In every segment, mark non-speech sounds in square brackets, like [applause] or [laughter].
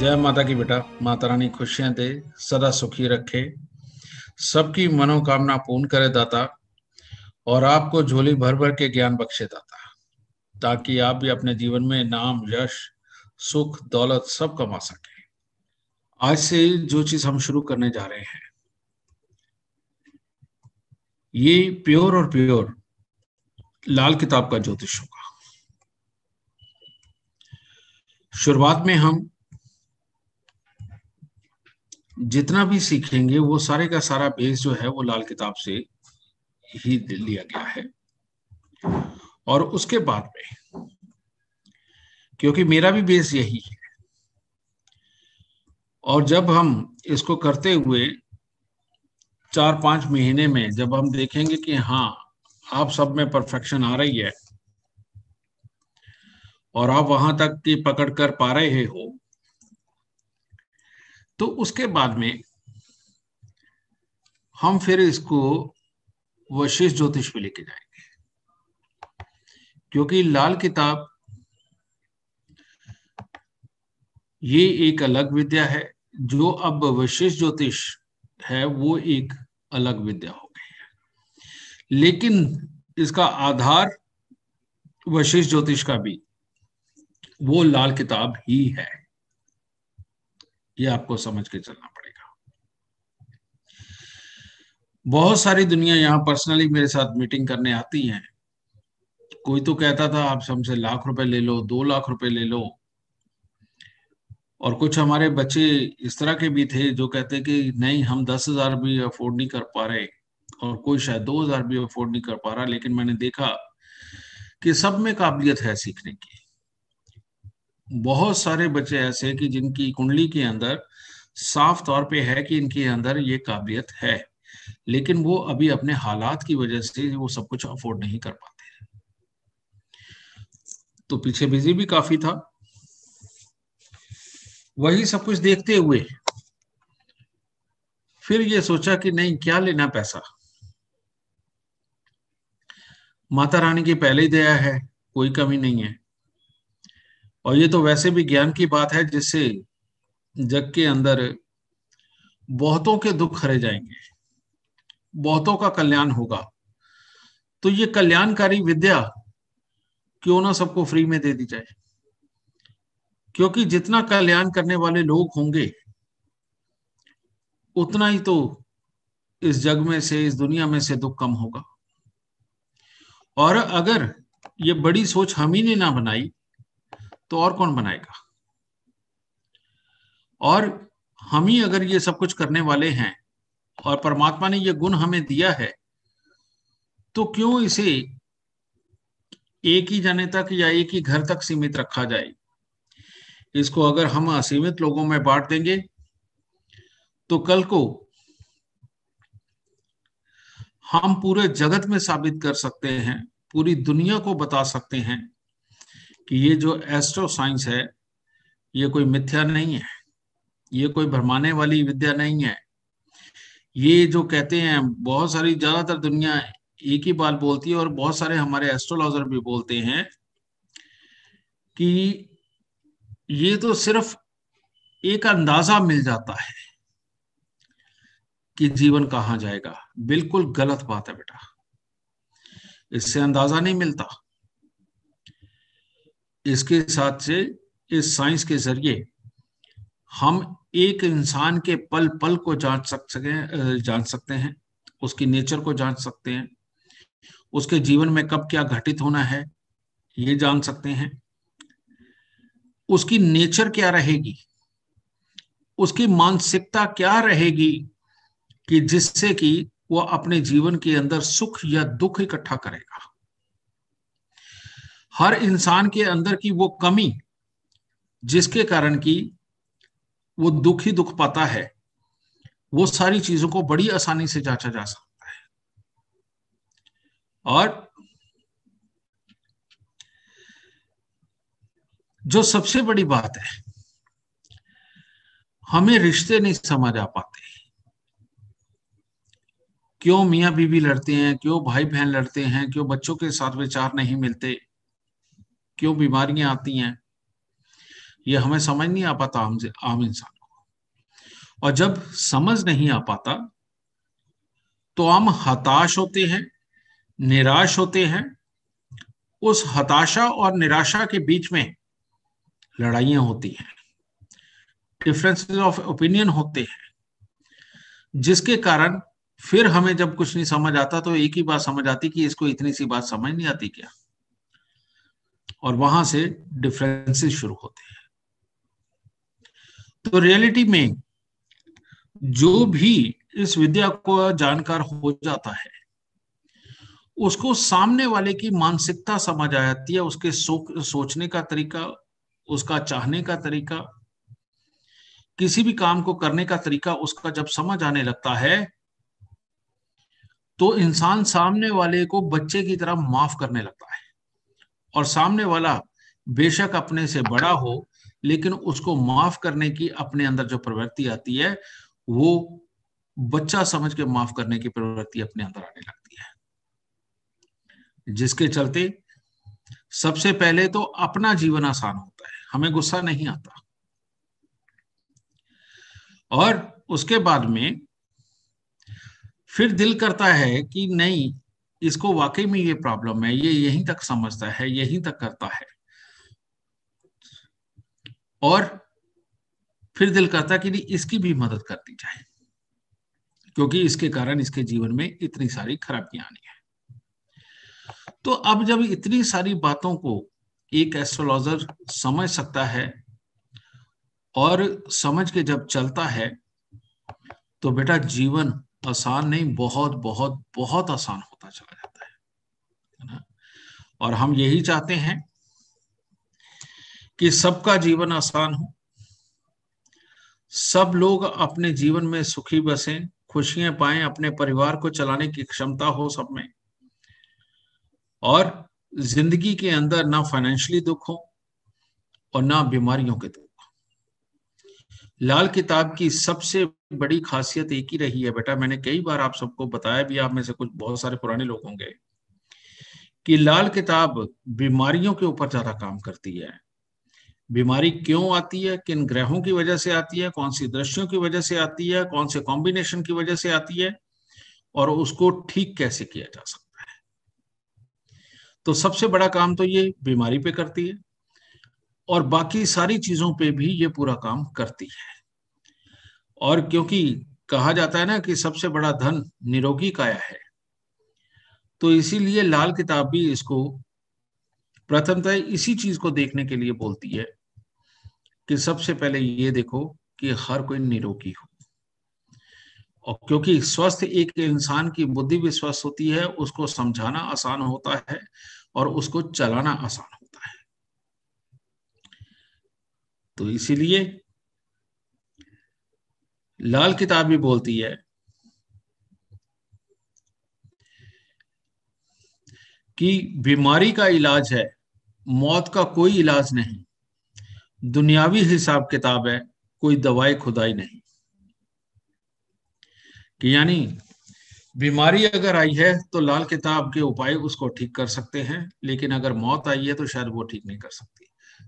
जय माता की बेटा। माता रानी खुशियाँ दे सदा सुखी रखे। सबकी मनोकामना पूर्ण करे दाता, और आपको झोली भर भर के ज्ञान बख्शे दाता, ताकि आप भी अपने जीवन में नाम, यश, सुख, दौलत सब कमा सके। आज से जो चीज़ हम शुरू करने जा रहे हैं, ये प्योर और प्योर लाल किताब का ज्योतिष होगा। शुरुआत में हम जितना भी सीखेंगे, वो सारे का सारा बेस जो है, वो लाल किताब से ही लिया गया है। और उसके बाद में, क्योंकि मेरा भी बेस यही है, और जब हम इसको करते हुए चार पाँच महीने में जब हम देखेंगे कि हाँ आप सब में परफेक्शन आ रही है, और आप वहाँ तक की पकड़ कर पा रहे हो तो उसके बाद में हम फिर इसको वशिष्ठ ज्योतिष पे लेके जाएँगे। क्योंकि लाल किताब ये एक अलग विद्या है, जो अब वशिष्ठ ज्योतिष है, वो एक अलग विद्या हो गई है। लेकिन इसका आधार वशिष्ठ ज्योतिष का भी, वो लाल किताब ही है। ये आपको समझ के चलना पड़ेगा। बहुत सारी दुनिया यहाँ पर्सनली मेरे साथ मीटिंग करने आती है। कोई तो कहता था, आप हमसे लाख रुपए ले लो, दो लाख रुपए ले लो। और कुछ हमारे बच्चे इस तरह के भी थे जो कहते कि, नहीं, हम दस हज़ार भी अफोर्ड नहीं कर पा रहे। और कोई शायद दो हज़ार भी अफोर्ड नहीं कर पा रहा, लेकिन मैंने देखा कि सब में काबिलियत है सीखने की। बहुत सारे बच्चे ऐसे हैं कि जिनकी कुंडली के अंदर साफ़ तौर पे है कि इनके अंदर ये काबिलियत है, लेकिन वो अभी अपने हालात की वजह से वो सब कुछ अफोर्ड नहीं कर पाते तो पीछे बिज़ी भी काफ़ी था। वही सब कुछ देखते हुए फिर ये सोचा कि नहीं, क्या लेना पैसा? माता रानी की पहले ही दया है, कोई कमी नहीं है। और ये तो वैसे भी ज्ञान की बात है जिससे जग के अंदर बहुतों के दुख हरे जाएँगे, बहुतों का कल्याण होगा। तो ये कल्याणकारी विद्या क्यों ना सबको फ्री में दे दी जाए? क्योंकि जितना कल्याण करने वाले लोग होंगे, उतना ही तो इस जग में से, इस दुनिया में से दुख कम होगा। और अगर ये बड़ी सोच हम ही ने ना बनाई तो और कौन बनाएगा? और हम ही अगर ये सब कुछ करने वाले हैं और परमात्मा ने ये गुण हमें दिया है तो क्यों इसे एक ही जाने तक या एक ही घर तक सीमित रखा जाए? इसको अगर हम असीमित लोगों में बांट देंगे तो कल को हम पूरे जगत में साबित कर सकते हैं, पूरी दुनिया को बता सकते हैं कि ये जो एस्ट्रो साइंस है, ये कोई मिथ्या नहीं है। ये कोई भरमाने वाली विद्या नहीं है। ये जो कहते हैं, बहुत सारी ज़्यादातर दुनिया एक ही बात बोलती है और बहुत सारे हमारे एस्ट्रोलॉजर भी बोलते हैं कि ये तो सिर्फ़ एक अंदाज़ा मिल जाता है कि जीवन कहाँ जाएगा। बिल्कुल गलत बात है बेटा। इससे अंदाज़ा नहीं मिलता। इसके साथ से इस साइंस के ज़रिए हम एक इंसान के पल पल को जाँच सक सके जान सकते हैं, उसकी नेचर को जाँच सकते हैं, उसके जीवन में कब क्या घटित होना है, ये जान सकते हैं। उसकी नेचर क्या रहेगी, उसकी मानसिकता क्या रहेगी कि जिससे कि वह अपने जीवन के अंदर सुख या दुख इकट्ठा करेगा। हर इंसान के अंदर की वो कमी जिसके कारण की वो दुख ही दुख पाता है, वो सारी चीज़ों को बड़ी आसानी से जांचा जा सकता है। और जो सबसे बड़ी बात है, हमें रिश्ते नहीं समझ आ पाते। क्यों मियाँ बीवी लड़ते हैं, क्यों भाई बहन लड़ते हैं, क्यों बच्चों के साथ विचार नहीं मिलते? क्यों बीमारियाँ आती हैं? ये हमें समझ नहीं आ पाता आम आम इंसान को। और जब समझ नहीं आ पाता तो हम हताश होते हैं, निराश होते हैं। उस हताशा और निराशा के बीच में लड़ाइयाँ होती हैं। डिफरेंसेस ऑफ़ ओपिनियन होते हैं, जिसके कारण फिर हमें जब कुछ नहीं समझ आता तो एक ही बात समझ आती कि इसको इतनी सी बात समझ नहीं आती क्या? और वहाँ से डिफरेंसेस शुरू होते हैं। तो रियलिटी में जो भी इस विद्या को जानकार हो जाता है उसको सामने वाले की मानसिकता समझ आ जाती है उसके सो, सोचने का तरीका उसका चाहने का तरीका किसी भी काम को करने का तरीका उसका जब समझ आने लगता है तो इंसान सामने वाले को बच्चे की तरह माफ़ करने लगता है। और सामने वाला बेशक अपने से बड़ा हो, लेकिन उसको माफ़ करने की अपने अंदर जो प्रवृत्ति आती है, वो बच्चा समझ के माफ़ करने की प्रवृत्ति अपने अंदर आने लगती है। जिसके चलते सबसे पहले तो अपना जीवन आसान होता है, हमें गुस्सा नहीं आता। और उसके बाद में फिर दिल करता है कि नहीं इसको वाकई में ये प्रॉब्लम है, ये यहीं तक समझता है, यहीं तक करता है। और फिर दिल करता कि नहीं, इसकी भी मदद कर दी जाए क्योंकि इसके कारण इसके जीवन में इतनी सारी खराबियाँ आनी है। तो अब जब इतनी सारी बातों को एक एस्ट्रोलॉजर समझ सकता है और समझ के जब चलता है तो बेटा जीवन आसान नहीं, बहुत बहुत बहुत आसान होता चला जाता है ना? और हम यही चाहते हैं कि सबका जीवन आसान हो, सब लोग अपने जीवन में सुखी बसें, खुशियाँ पाएँ, अपने परिवार को चलाने की क्षमता हो सब में, और ज़िंदगी के अंदर ना फाइनेंशियली दुख हो और ना बीमारियों के दुख लाल किताब की सबसे बड़ी खासियत एक ही रही है, बेटा। मैंने कई बार आप सबको बताया भी, आप में से कुछ बहुत सारे पुराने लोग होंगे, कि लाल किताब बीमारियों के ऊपर ज़्यादा काम करती है। बीमारी क्यों आती है? किन ग्रहों की वजह से आती है? कौन सी दृश्यों की वजह से आती है? कौन से कॉम्बिनेशन की वजह से आती है? और उसको ठीक कैसे किया जा सकता है? तो सबसे बड़ा काम तो ये बीमारी पे करती है। और बाकी सारी चीज़ों पे भी ये पूरा काम करती है। और क्योंकि कहा जाता है ना कि सबसे बड़ा धन निरोगी काया है तो इसीलिए लाल किताब भी इसको प्रथमतः इसी चीज़ को देखने के लिए बोलती है कि सबसे पहले ये देखो कि हर कोई निरोगी हो। और क्योंकि स्वस्थ एक इंसान की बुद्धि भी स्वस्थ होती है, उसको समझाना आसान होता है और उसको चलाना आसान होता है तो इसीलिए लाल किताब भी बोलती है कि बीमारी का इलाज है, मौत का कोई इलाज नहीं। दुनियावी हिसाब किताब है, कोई दवाई खुदाई नहीं। कि यानी बीमारी अगर आई है तो लाल किताब के उपाय उसको ठीक कर सकते हैं, लेकिन अगर मौत आई है तो शायद वो ठीक नहीं कर सकती।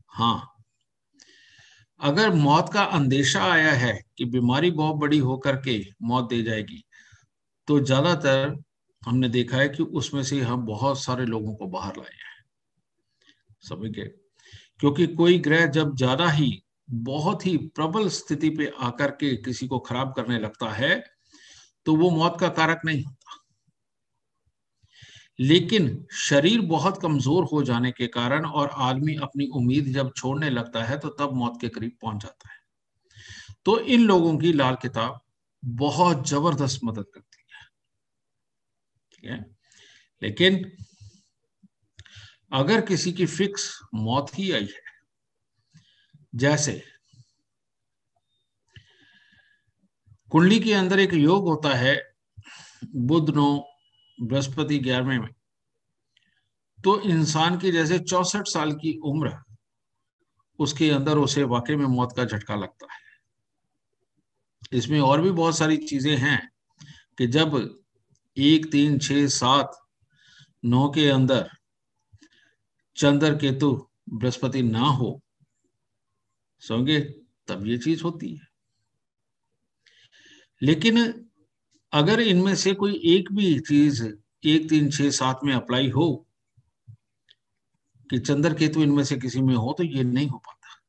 हाँ अगर मौत का अंदेशा आया है कि बीमारी बहुत बड़ी होकर के मौत दे जाएगी तो ज़्यादातर हमने देखा है कि उसमें से हम बहुत सारे लोगों को बाहर लाए हैं। समझ? गए क्योंकि कोई ग्रह जब ज़्यादा ही, बहुत ही प्रबल स्थिति पे आकर के किसी को खराब करने लगता है तो वो मौत का कारक नहीं। लेकिन शरीर बहुत कमज़ोर हो जाने के कारण और आदमी अपनी उम्मीद जब छोड़ने लगता है तो तब मौत के करीब पहुँच जाता है। तो इन लोगों की लाल किताब बहुत ज़बरदस्त मदद करती है। ठीक है? लेकिन अगर किसी की फिक्स मौत ही आई है, जैसे कुंडली के अंदर एक योग होता है बुध नो बृहस्पति ग्यारहवें में। तो इंसान की जैसे चौसठ साल की उम्र, उसके अंदर उसे वाकई में मौत का झटका लगता है। इसमें और भी बहुत सारी चीज़ें हैं कि जब एक, तीन छ सात, नौ के अंदर चंद्र, केतु, बृहस्पति ना हो, समझे? तब ये चीज़ होती है। लेकिन अगर इनमें से कोई एक भी चीज़ एक, तीन, छह, सात में अप्लाई हो कि चंद्र केतु इनमें से किसी में हो तो ये नहीं हो पाता।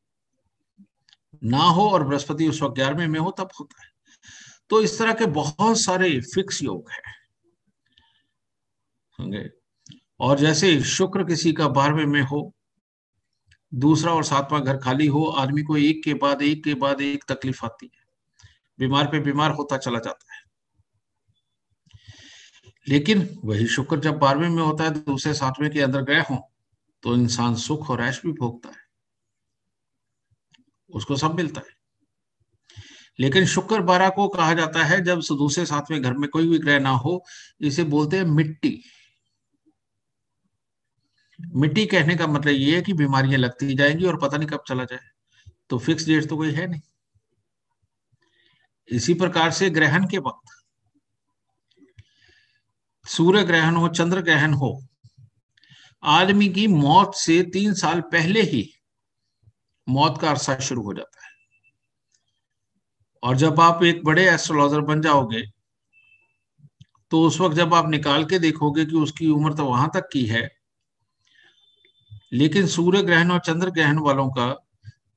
ना हो और बृहस्पति उस वक्त ग्यारहवें में हो, तब होता है। तो इस तरह के बहुत सारे फिक्स योग है। और जैसे शुक्र किसी का बारहवें में हो, दूसरा और सातवां घर खाली हो, आदमी को एक के बाद एक के बाद एक तकलीफ़ आती है। बीमार पे बीमार होता चला जाता है। लेकिन वही शुक्र जब बारहवें में होता है, दूसरे सातवें के अंदर गए हों तो इंसान सुख और ऐश भी भोगता है। उसको सब मिलता है। लेकिन शुक्र बारह को कहा जाता है, जब दूसरे सातवें घर में कोई भी ग्रह ना हो, इसे बोलते हैं मिट्टी। मिट्टी कहने का मतलब ये है कि बीमारियाँ लगती जाएँगी और पता नहीं कब चला जाए। तो फिक्स डेट तो कोई है नहीं। इसी प्रकार से ग्रहण के वक्त सूर्य ग्रहण हो, चंद्र ग्रहण हो, आदमी की मौत से तीन साल पहले ही मौत का अरसा शुरू हो जाता है। और जब आप एक बड़े एस्ट्रोलॉजर बन जाओगे तो उस वक्त जब आप निकाल के देखोगे कि उसकी उम्र तो वहाँ तक की है, लेकिन सूर्य ग्रहण और चंद्र ग्रहण वालों का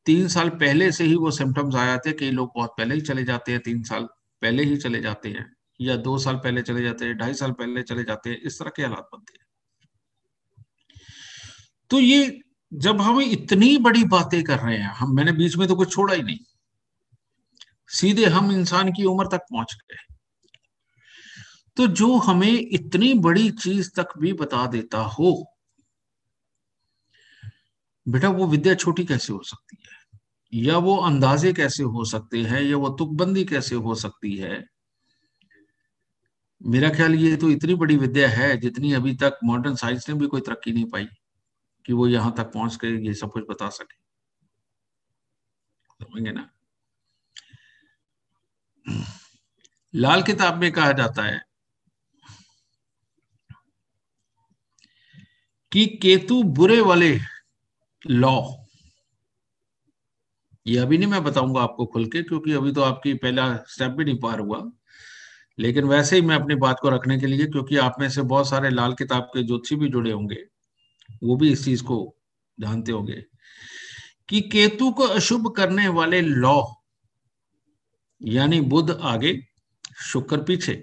तीन साल पहले से ही वो सिम्टम्स आ जाते हैं कई लोग बहुत पहले ही चले जाते हैं, तीन साल पहले ही चले जाते हैं। या दो साल पहले चले जाते हैं, ढाई साल पहले चले जाते हैं, इस तरह के हालात बनते हैं। तो ये जब हम इतनी बड़ी बातें कर रहे हैं, हम, मैंने बीच में तो कुछ छोड़ा ही नहीं। सीधे हम इंसान की उम्र तक पहुँच गए। तो जो हमें इतनी बड़ी चीज़ तक भी बता देता हो, बेटा वो विद्या छोटी कैसे हो सकती है? या वो अंदाजे कैसे हो सकते हैं? या वो तुकबंदी कैसे हो सकती है? मेरा ख्याल ये तो इतनी बड़ी विद्या है जितनी अभी तक मॉडर्न साइंस ने भी कोई तरक्की नहीं पाई कि वो यहाँ तक पहुँच कर ये सब कुछ बता सके। समझेंगे ना? लाल किताब में कहा जाता है कि केतु बुरे वाले लॉ। ये अभी नहीं मैं बताऊँगा आपको खुल के, क्योंकि अभी तो आपकी पहला स्टेप भी नहीं पार हुआ। लेकिन वैसे ही मैं अपनी बात को रखने के लिए, क्योंकि आप में से बहुत सारे लाल किताब के ज्योतिषी भी जुड़े होंगे, वो भी इस चीज़ को जानते होंगे कि केतु को अशुभ करने वाले लॉ, यानी बुध आगे, शुक्र पीछे।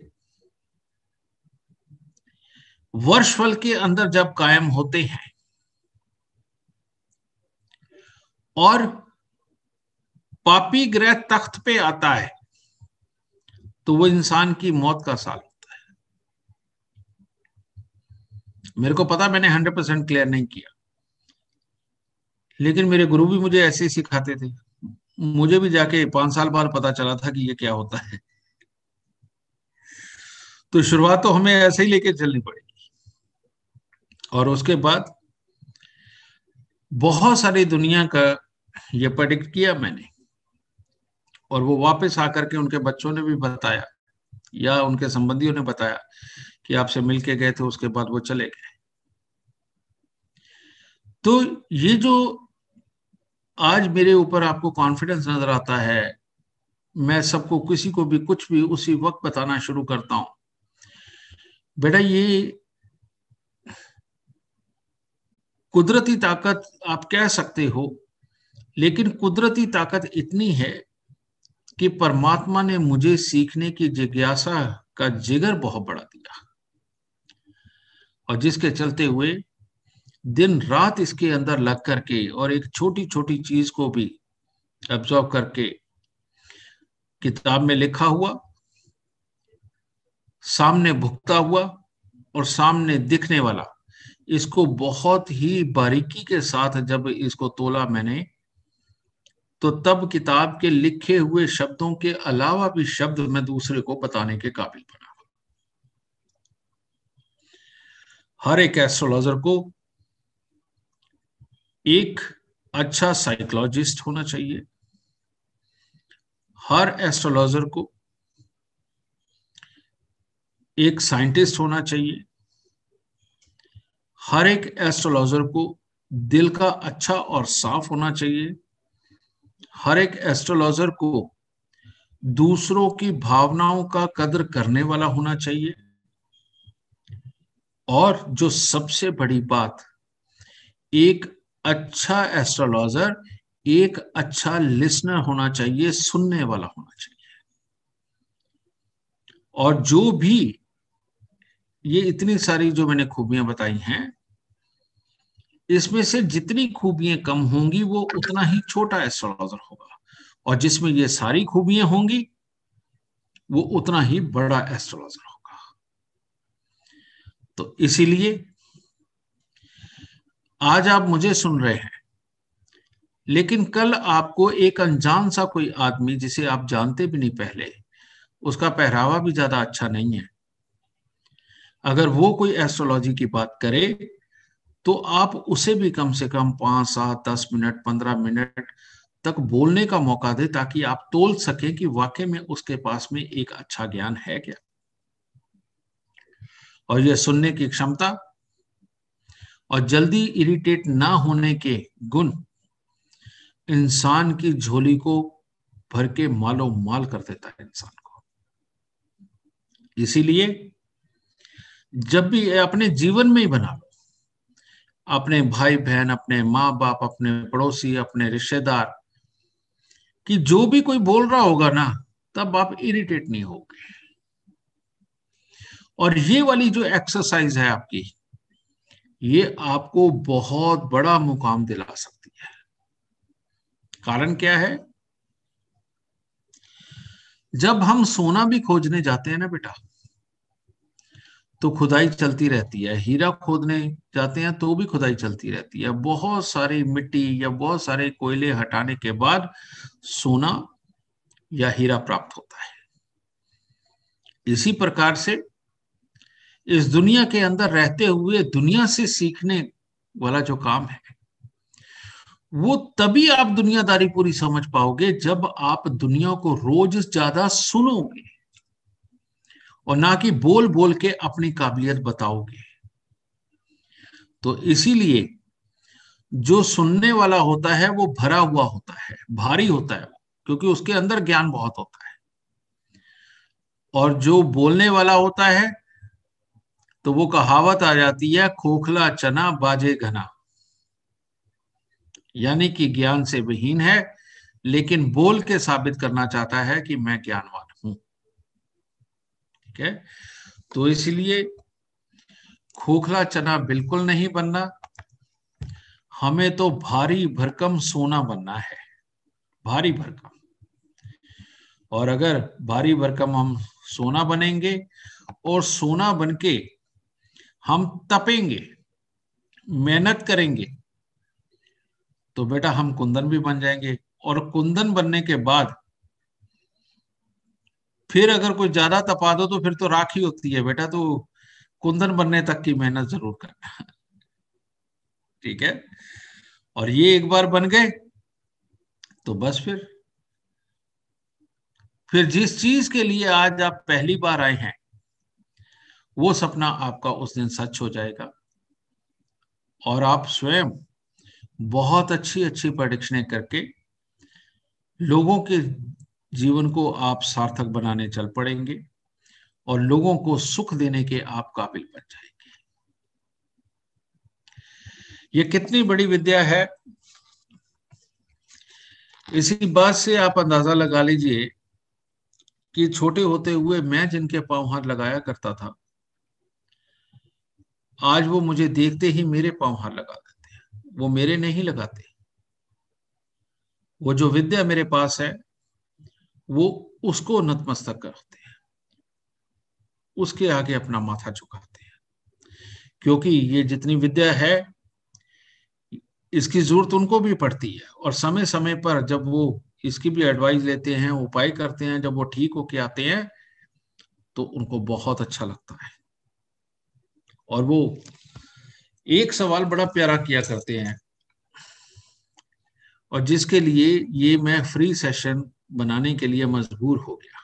वर्ष फल के अंदर जब कायम होते हैं, और पापी ग्रह तख्त पे आता है तो वो इंसान की मौत का साल होता है। मेरे को पता, मैंने हंड्रेड परसेंट क्लियर नहीं किया। लेकिन मेरे गुरु भी मुझे ऐसे ही सिखाते थे। मुझे भी जाके पाँच साल बाद पता चला था कि ये क्या होता है। तो शुरुआत तो हमें ऐसे ही लेके चलनी पड़ेगी। और उसके बाद बहुत सारी दुनिया का ये प्रेडिक्ट किया मैंने। और वो वापस आकर के उनके बच्चों ने भी बताया, या उनके संबंधियों ने बताया कि आपसे मिलके गए थे, उसके बाद वो चले गए। तो ये जो आज मेरे ऊपर आपको कॉन्फिडेंस नज़र आता है, मैं सबको, किसी को भी, कुछ भी उसी वक्त बताना शुरू करता हूँ। बेटा, ये कुदरती ताकत आप कह सकते हो, लेकिन कुदरती ताकत इतनी है कि परमात्मा ने मुझे सीखने की जिज्ञासा का जिगर बहुत बड़ा दिया। और जिसके चलते हुए दिन रात इसके अंदर लग करके और एक छोटी छोटी चीज़ को भी एब्जॉर्व करके किताब में लिखा हुआ, सामने भुगता हुआ और सामने दिखने वाला, इसको बहुत ही बारीकी के साथ जब इसको तोला मैंने तो तब किताब के लिखे हुए शब्दों के अलावा भी शब्द मैं दूसरे को बताने के काबिल बना। हर एक एस्ट्रोलॉजर को एक अच्छा साइकोलॉजिस्ट होना चाहिए। हर एस्ट्रोलॉजर को एक साइंटिस्ट होना चाहिए। हर एक एस्ट्रोलॉजर को दिल का अच्छा और साफ़ होना चाहिए। हर एक एस्ट्रोलॉजर को दूसरों की भावनाओं का कदर करने वाला होना चाहिए। और जो सबसे बड़ी बात, एक अच्छा एस्ट्रोलॉजर एक अच्छा लिसनर होना चाहिए, सुनने वाला होना चाहिए। और जो भी, ये इतनी सारी जो मैंने खूबियाँ बताई हैं इसमें से जितनी खूबियाँ कम होंगी, वो उतना ही छोटा एस्ट्रोलॉजर होगा। और जिसमें ये सारी खूबियाँ होंगी, वो उतना ही बड़ा एस्ट्रोलॉजर होगा। तो इसीलिए आज आप मुझे सुन रहे हैं, लेकिन कल आपको एक अनजान सा कोई आदमी, जिसे आप जानते भी नहीं पहले, उसका पहरावा भी ज़्यादा अच्छा नहीं है। अगर वो कोई एस्ट्रोलॉजी की बात करे तो आप उसे भी कम से कम पाँच, सात, दस मिनट, पंद्रह मिनट तक बोलने का मौका दे ताकि आप तोल सके कि वाकई में उसके पास में एक अच्छा ज्ञान है क्या। और यह सुनने की क्षमता और जल्दी इरिटेट ना होने के गुण इंसान की झोली को भर के मालो माल कर देता है इंसान को। इसीलिए जब भी अपने जीवन में ही बना अपने भाई बहन अपने माँ बाप अपने पड़ोसी, अपने रिश्तेदार, कि जो भी कोई बोल रहा होगा ना, तब आप इरिटेट नहीं होगे। और ये वाली जो एक्सरसाइज है आपकी, ये आपको बहुत बड़ा मुकाम दिला सकती है। कारण क्या है? जब हम सोना भी खोजने जाते हैं ना बेटा तो खुदाई चलती रहती है। हीरा खोदने जाते हैं तो भी खुदाई चलती रहती है। बहुत सारी मिट्टी या बहुत सारे कोयले हटाने के बाद सोना या हीरा प्राप्त होता है। इसी प्रकार से इस दुनिया के अंदर रहते हुए, दुनिया से सीखने वाला जो काम है, वो तभी आप दुनियादारी पूरी समझ पाओगे जब आप दुनिया को रोज ज़्यादा सुनोगे। और ना कि बोल बोल के अपनी काबिलियत बताओगे। तो इसीलिए जो सुनने वाला होता है, वो भरा हुआ होता है, भारी होता है, क्योंकि उसके अंदर ज्ञान बहुत होता है। और जो बोलने वाला होता है तो वो कहावत आ जाती है, खोखला चना, बाजे घना। यानी कि ज्ञान से विहीन है, लेकिन बोल के साबित करना चाहता है कि मैं ज्ञानवान ठीक है? तो इसलिए खोखला चना बिल्कुल नहीं बनना। हमें तो भारी भरकम सोना बनना है। भारी भरकम। और अगर भारी भरकम हम सोना बनेंगे और सोना बनके हम तपेंगे, मेहनत करेंगे तो बेटा हम कुंदन भी बन जाएँगे। और कुंदन बनने के बाद फिर अगर कोई ज़्यादा तपा दो तो फिर तो राखी होती है बेटा तो कुंदन बनने तक की मेहनत ज़रूर करना। ठीक है? और ये एक बार बन गए तो बस फिर। फिर जिस चीज़ के लिए आज आप पहली बार आए हैं, वो सपना आपका उस दिन सच हो जाएगा। और आप स्वयं बहुत अच्छी अच्छी प्रोडिक्शनें करके लोगों के जीवन को आप सार्थक बनाने चल पड़ेंगे और लोगों को सुख देने के आप काबिल बन जाएँगे। ये कितनी बड़ी विद्या है। इसी बात से आप अंदाज़ा लगा लीजिए कि छोटे होते हुए मैं जिनके पाँव हाथ लगाया करता था, आज वो मुझे देखते ही मेरे पाँव हाथ लगा देते हैं। वो मेरे नहीं लगाते। वो जो विद्या मेरे पास है वो उसको नतमस्तक करते हैं। उसके आगे अपना माथा झुकाते हैं। क्योंकि ये जितनी विद्या है, इसकी ज़रूरत उनको भी पड़ती है। और समय समय पर जब वो इसकी भी एडवाइस लेते हैं, उपाय करते हैं, जब वो ठीक होके आते हैं तो उनको बहुत अच्छा लगता है। और वो एक सवाल बड़ा प्यारा किया करते हैं। और जिसके लिए ये मैं फ्री सेशन बनाने के लिए मजबूर हो गया।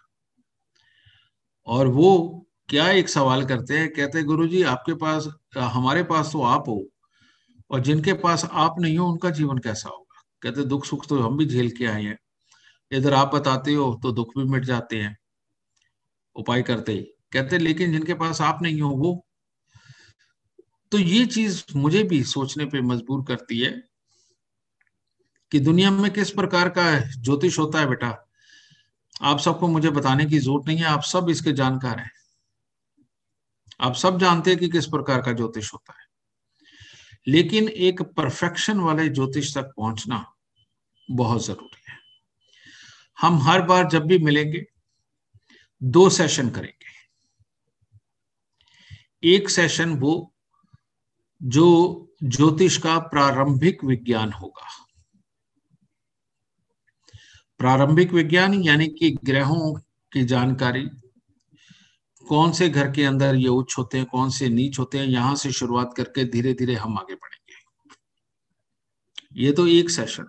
और वो क्या एक सवाल करते हैं, कहते गुरु जी आपके पास, हमारे पास तो आप हो, और जिनके पास आप नहीं हो, उनका जीवन कैसा होगा? कहते दुख सुख तो हम भी झेल के आए हैं। इधर आप बताते हो तो दुख भी मिट जाते हैं। उपाय करते ही। कहते लेकिन जिनके पास आप नहीं हो वो? तो ये चीज़ मुझे भी सोचने पे मजबूर करती है। कि दुनिया में किस प्रकार का ज्योतिष होता है बेटा। आप सबको मुझे बताने की ज़रूरत नहीं है, आप सब इसके जानकार हैं। आप सब जानते हैं कि किस प्रकार का ज्योतिष होता है। लेकिन एक परफेक्शन वाले ज्योतिष तक पहुँचना बहुत ज़रूरी है। हम हर बार जब भी मिलेंगे, दो सेशन करेंगे। एक सेशन वो जो ज्योतिष का प्रारंभिक विज्ञान होगा। प्रारंभिक विज्ञान, यानी कि ग्रहों की जानकारी। कौन से घर के अंदर ये उच्च होते हैं, कौन से नीच होते हैं, यहाँ से शुरुआत करके धीरे धीरे हम आगे बढ़ेंगे। ये तो एक सेशन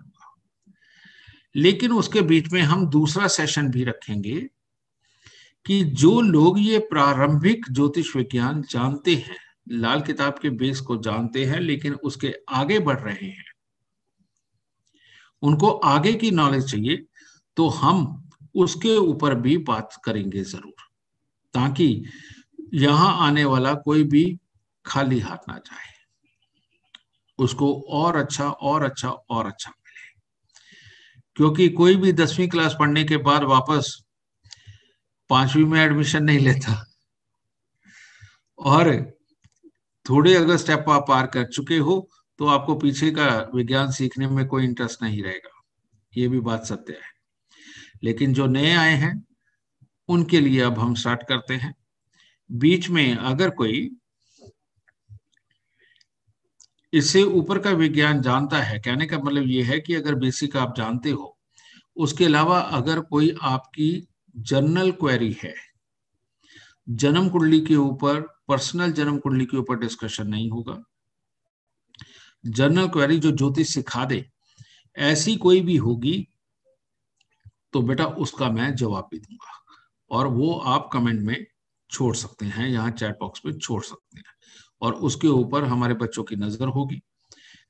लेकिन उसके बीच में हम दूसरा सेशन भी रखेंगे कि जो लोग ये प्रारंभिक ज्योतिष विज्ञान जानते हैं, लाल किताब के बेस को जानते हैं, लेकिन उसके आगे बढ़ रहे हैं, उनको आगे की नॉलेज चाहिए तो हम उसके ऊपर भी बात करेंगे ज़रूर, ताकि यहाँ आने वाला कोई भी खाली हाथ ना जाए। उसको और अच्छा और अच्छा और अच्छा मिले। क्योंकि कोई भी दसवीं क्लास पढ़ने के बाद वापस पांचवी में एडमिशन नहीं लेता। और थोड़े अगर स्टेप आप पार कर चुके हो तो आपको पीछे का विज्ञान सीखने में कोई इंटरेस्ट नहीं रहेगा। ये भी बात सत्य है। लेकिन जो नए आए हैं, उनके लिए अब हम स्टार्ट करते हैं। बीच में अगर कोई इससे ऊपर का विज्ञान जानता है, कहने का मतलब ये है कि अगर बेसिक आप जानते हो, उसके अलावा अगर कोई आपकी जर्नल क्वेरी है, जन्म कुंडली के ऊपर पर्सनल जन्म कुंडली के ऊपर डिस्कशन नहीं होगा। जर्नल क्वेरी जो ज्योतिष सिखा दे, ऐसी कोई भी होगी तो बेटा उसका मैं जवाब भी दूँगा। और वो आप कमेंट में छोड़ सकते हैं, यहाँ चैट बॉक्स में छोड़ सकते हैं। और उसके ऊपर हमारे बच्चों की नज़र होगी।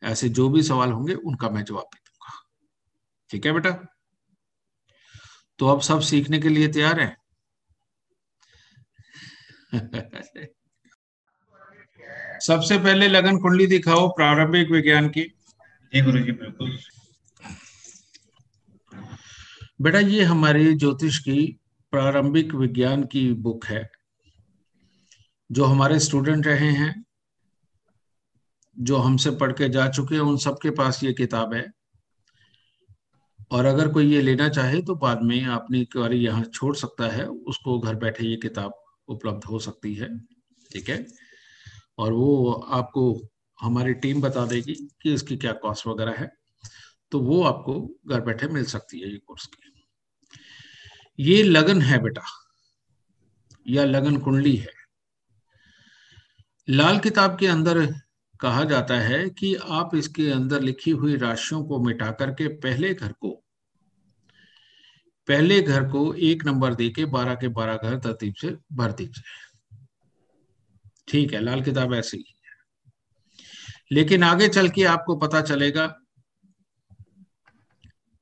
ऐसे जो भी सवाल होंगे, उनका मैं जवाब भी दूँगा। ठीक है बेटा? तो अब सब सीखने के लिए तैयार है? [laughs] सबसे पहले लगन कुंडली दिखाओ, प्रारंभिक विज्ञान की। जी गुरु जी बिल्कुल। बेटा, ये हमारी ज्योतिष की प्रारंभिक विज्ञान की बुक है, जो हमारे स्टूडेंट रहे हैं, जो हमसे पढ़ के जा चुके हैं, उन सबके पास ये किताब है। और अगर कोई ये लेना चाहे तो बाद में अपनी बारी यहाँ छोड़ सकता है, उसको घर बैठे ये किताब उपलब्ध हो सकती है, ठीक है? और वो आपको, हमारी टीम बता देगी कि इसकी क्या कॉस्ट वगैरह है तो वो आपको घर बैठे मिल सकती है ये कोर्स की। ये लगन है बेटा, या लगन कुंडली है। लाल किताब के अंदर कहा जाता है कि आप इसके अंदर लिखी हुई राशियों को मिटा करके पहले घर को, पहले घर को एक नंबर दे के बारह के बारह घर तरतीब से भर दीजिए। ठीक है, लाल किताब ऐसी ही है। लेकिन आगे चल के आपको पता चलेगा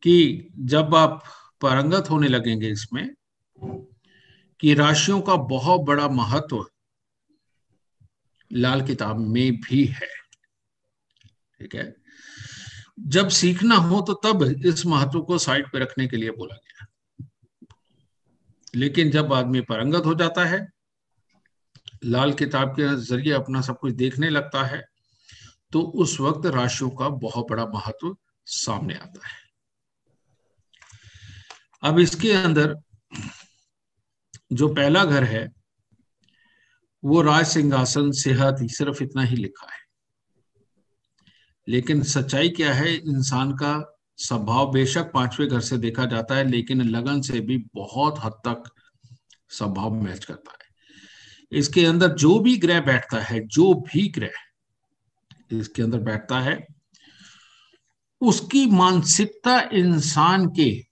कि जब आप पारंगत होने लगेंगे इसमें कि राशियों का बहुत बड़ा महत्व लाल किताब में भी है। ठीक है? जब सीखना हो तो तब इस महत्व को साइड पर रखने के लिए बोला गया। लेकिन जब आदमी परंगत हो जाता है, लाल किताब के ज़रिए अपना सब कुछ देखने लगता है तो उस वक्त राशियों का बहुत बड़ा महत्व सामने आता है। अब इसके अंदर जो पहला घर है, वो राज सिंहासन सेहत सिर्फ़ इतना ही लिखा है। लेकिन सच्चाई क्या है? इंसान का स्वभाव बेशक पाँचवें घर से देखा जाता है, लेकिन लगन से भी बहुत हद तक स्वभाव मैच करता है। इसके अंदर जो भी ग्रह बैठता है, जो भी ग्रह इसके अंदर बैठता है, उसकी मानसिकता इंसान के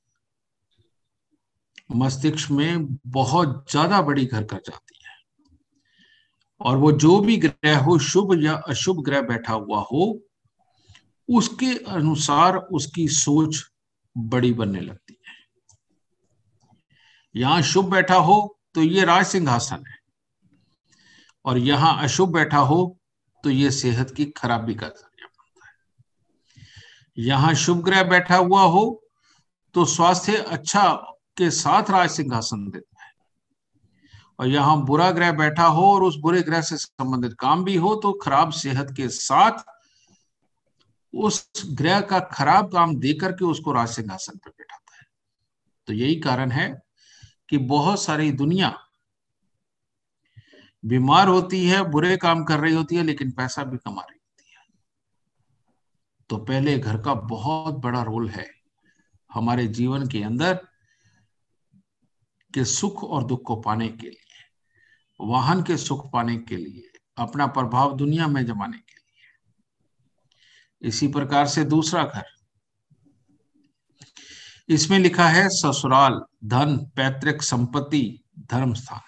मस्तिष्क में बहुत ज़्यादा बड़ी घर कर जाती है। और वो जो भी ग्रह हो, शुभ या अशुभ ग्रह बैठा हुआ हो, उसके अनुसार उसकी सोच बड़ी बनने लगती है। यहाँ शुभ बैठा हो तो ये राज सिंहासन है। और यहाँ अशुभ बैठा हो तो ये सेहत की खराबी का ज़रिया बनता है। यहाँ शुभ ग्रह बैठा हुआ हो तो स्वास्थ्य अच्छा के साथ राज सिंहासन देता है। और यहाँ बुरा ग्रह बैठा हो और उस बुरे ग्रह से संबंधित काम भी हो तो खराब सेहत के साथ उस ग्रह का खराब काम देकर के उसको राज सिंहासन पर बैठाता है। तो यही कारण है कि बहुत सारी दुनिया बीमार होती है, बुरे काम कर रही होती है, लेकिन पैसा भी कमा रही होती है। तो पहले घर का बहुत बड़ा रोल है हमारे जीवन के अंदर के सुख और दुख को पाने के लिए, वाहन के सुख पाने के लिए, अपना प्रभाव दुनिया में जमाने के लिए। इसी प्रकार से दूसरा घर। इसमें लिखा है, ससुराल, धन, पैतृक, संपत्ति धर्म स्थान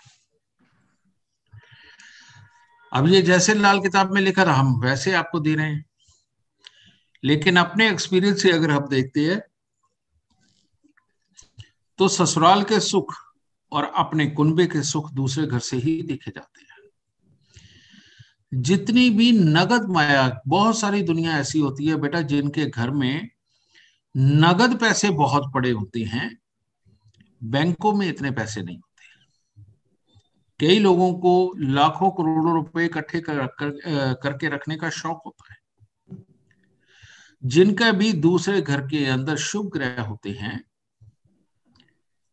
अब ये जैसे लाल किताब में लिखा हम वैसे आपको दे रहे हैं। लेकिन अपने एक्सपीरियंस से अगर आप देखते हैं तो ससुराल के सुख और अपने कुंबे के सुख दूसरे घर से ही देखे जाते हैं। जितनी भी नगद माया बहुत सारी दुनिया ऐसी होती है बेटा जिनके घर में नगद पैसे बहुत पड़े होते हैं बैंकों में इतने पैसे नहीं होते। कई लोगों को लाखों करोड़ों रुपए इकट्ठे कर, कर, करके रखने का शौक होता है। जिनका भी दूसरे घर के अंदर शुभ ग्रह होते हैं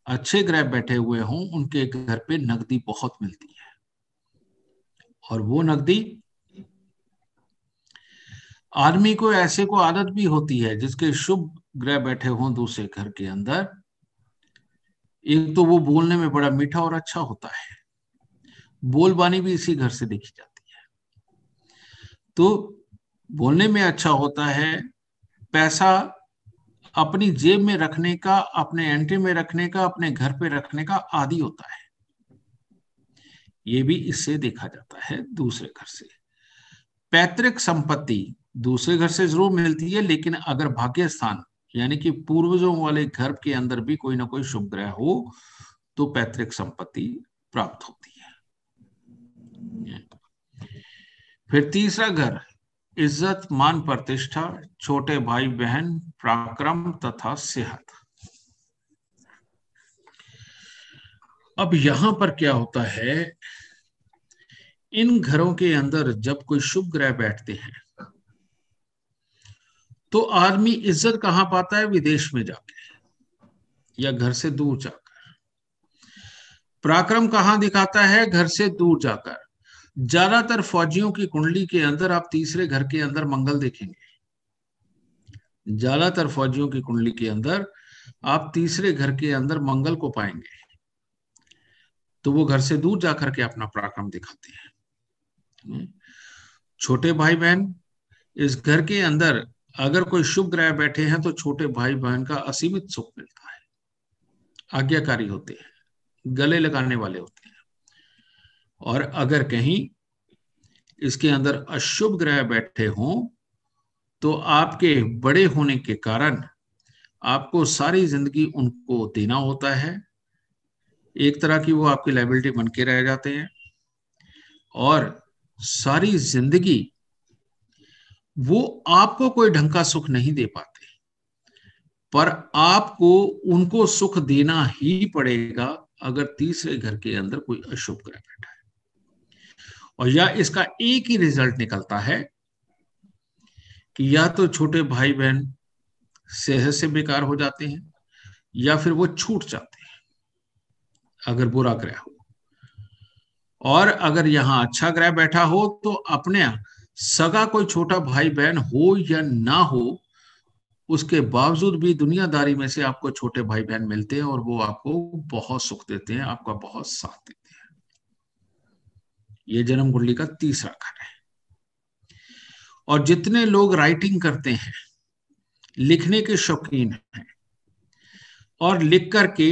अच्छे ग्रह बैठे हुए हों, उनके घर पे नकदी बहुत मिलती है। और वो नकदी आदमी को, ऐसे को आदत भी होती है, जिसके शुभ ग्रह बैठे हों दूसरे घर के अंदर। एक तो वो बोलने में बड़ा मीठा और अच्छा होता है। बोलबानी भी इसी घर से देखी जाती है। तो बोलने में अच्छा होता है, पैसा अपनी जेब में रखने का, अपने एंट्री में रखने का, अपने घर पे रखने का आदि होता है। ये भी इससे देखा जाता है दूसरे घर से। पैतृक संपत्ति दूसरे घर से ज़रूर मिलती है, लेकिन अगर भाग्य स्थान यानी कि पूर्वजों वाले घर के अंदर भी कोई ना कोई शुभ ग्रह हो तो पैतृक संपत्ति प्राप्त होती है। फिर तीसरा घर, इज़्ज़त, मान प्रतिष्ठा, छोटे भाई बहन पराक्रम तथा सेहत। अब यहाँ पर क्या होता है? इन घरों के अंदर जब कोई शुभ ग्रह बैठते हैं तो आदमी इज़्ज़त कहाँ पाता है? विदेश में जाके या घर से दूर जाकर। पराक्रम कहाँ दिखाता है? घर से दूर जाकर। ज़्यादातर फौजियों की कुंडली के अंदर आप तीसरे घर के अंदर मंगल देखेंगे। ज़्यादातर फौजियों की कुंडली के अंदर आप तीसरे घर के अंदर मंगल को पाएँगे। तो वो घर से दूर जाकर के अपना पराक्रम दिखाते हैं। छोटे भाई बहन इस घर के अंदर अगर कोई शुभ ग्रह बैठे हैं तो छोटे भाई बहन का असीमित सुख मिलता है। आज्ञाकारी होते हैं, गले लगाने वाले होते हैं। और अगर कहीं इसके अंदर अशुभ ग्रह बैठे हों तो आपके बड़े होने के कारण आपको सारी ज़िंदगी उनको देना होता है। एक तरह की वो आपकी लाइबिलिटी बन के रह जाते हैं। और सारी ज़िंदगी वो आपको कोई ढंग का सुख नहीं दे पाते। पर आपको उनको सुख देना ही पड़ेगा अगर तीसरे घर के अंदर कोई अशुभ ग्रह बैठा है। और या इसका एक ही रिज़ल्ट निकलता है कि या तो छोटे भाई बहन सेहत से बेकार हो जाते हैं, या फिर वो छूट जाते हैं, अगर बुरा ग्रह हो। और अगर यहाँ अच्छा ग्रह बैठा हो तो अपने सगा कोई छोटा भाई बहन हो या ना हो, उसके बावजूद भी दुनियादारी में से आपको छोटे भाई बहन मिलते हैं और वो आपको बहुत सुख देते हैं, आपका बहुत साथ देते हैं। ये जन्म कुंडली का तीसरा घर है। और जितने लोग राइटिंग करते हैं, लिखने के शौकीन हैं, और लिख करके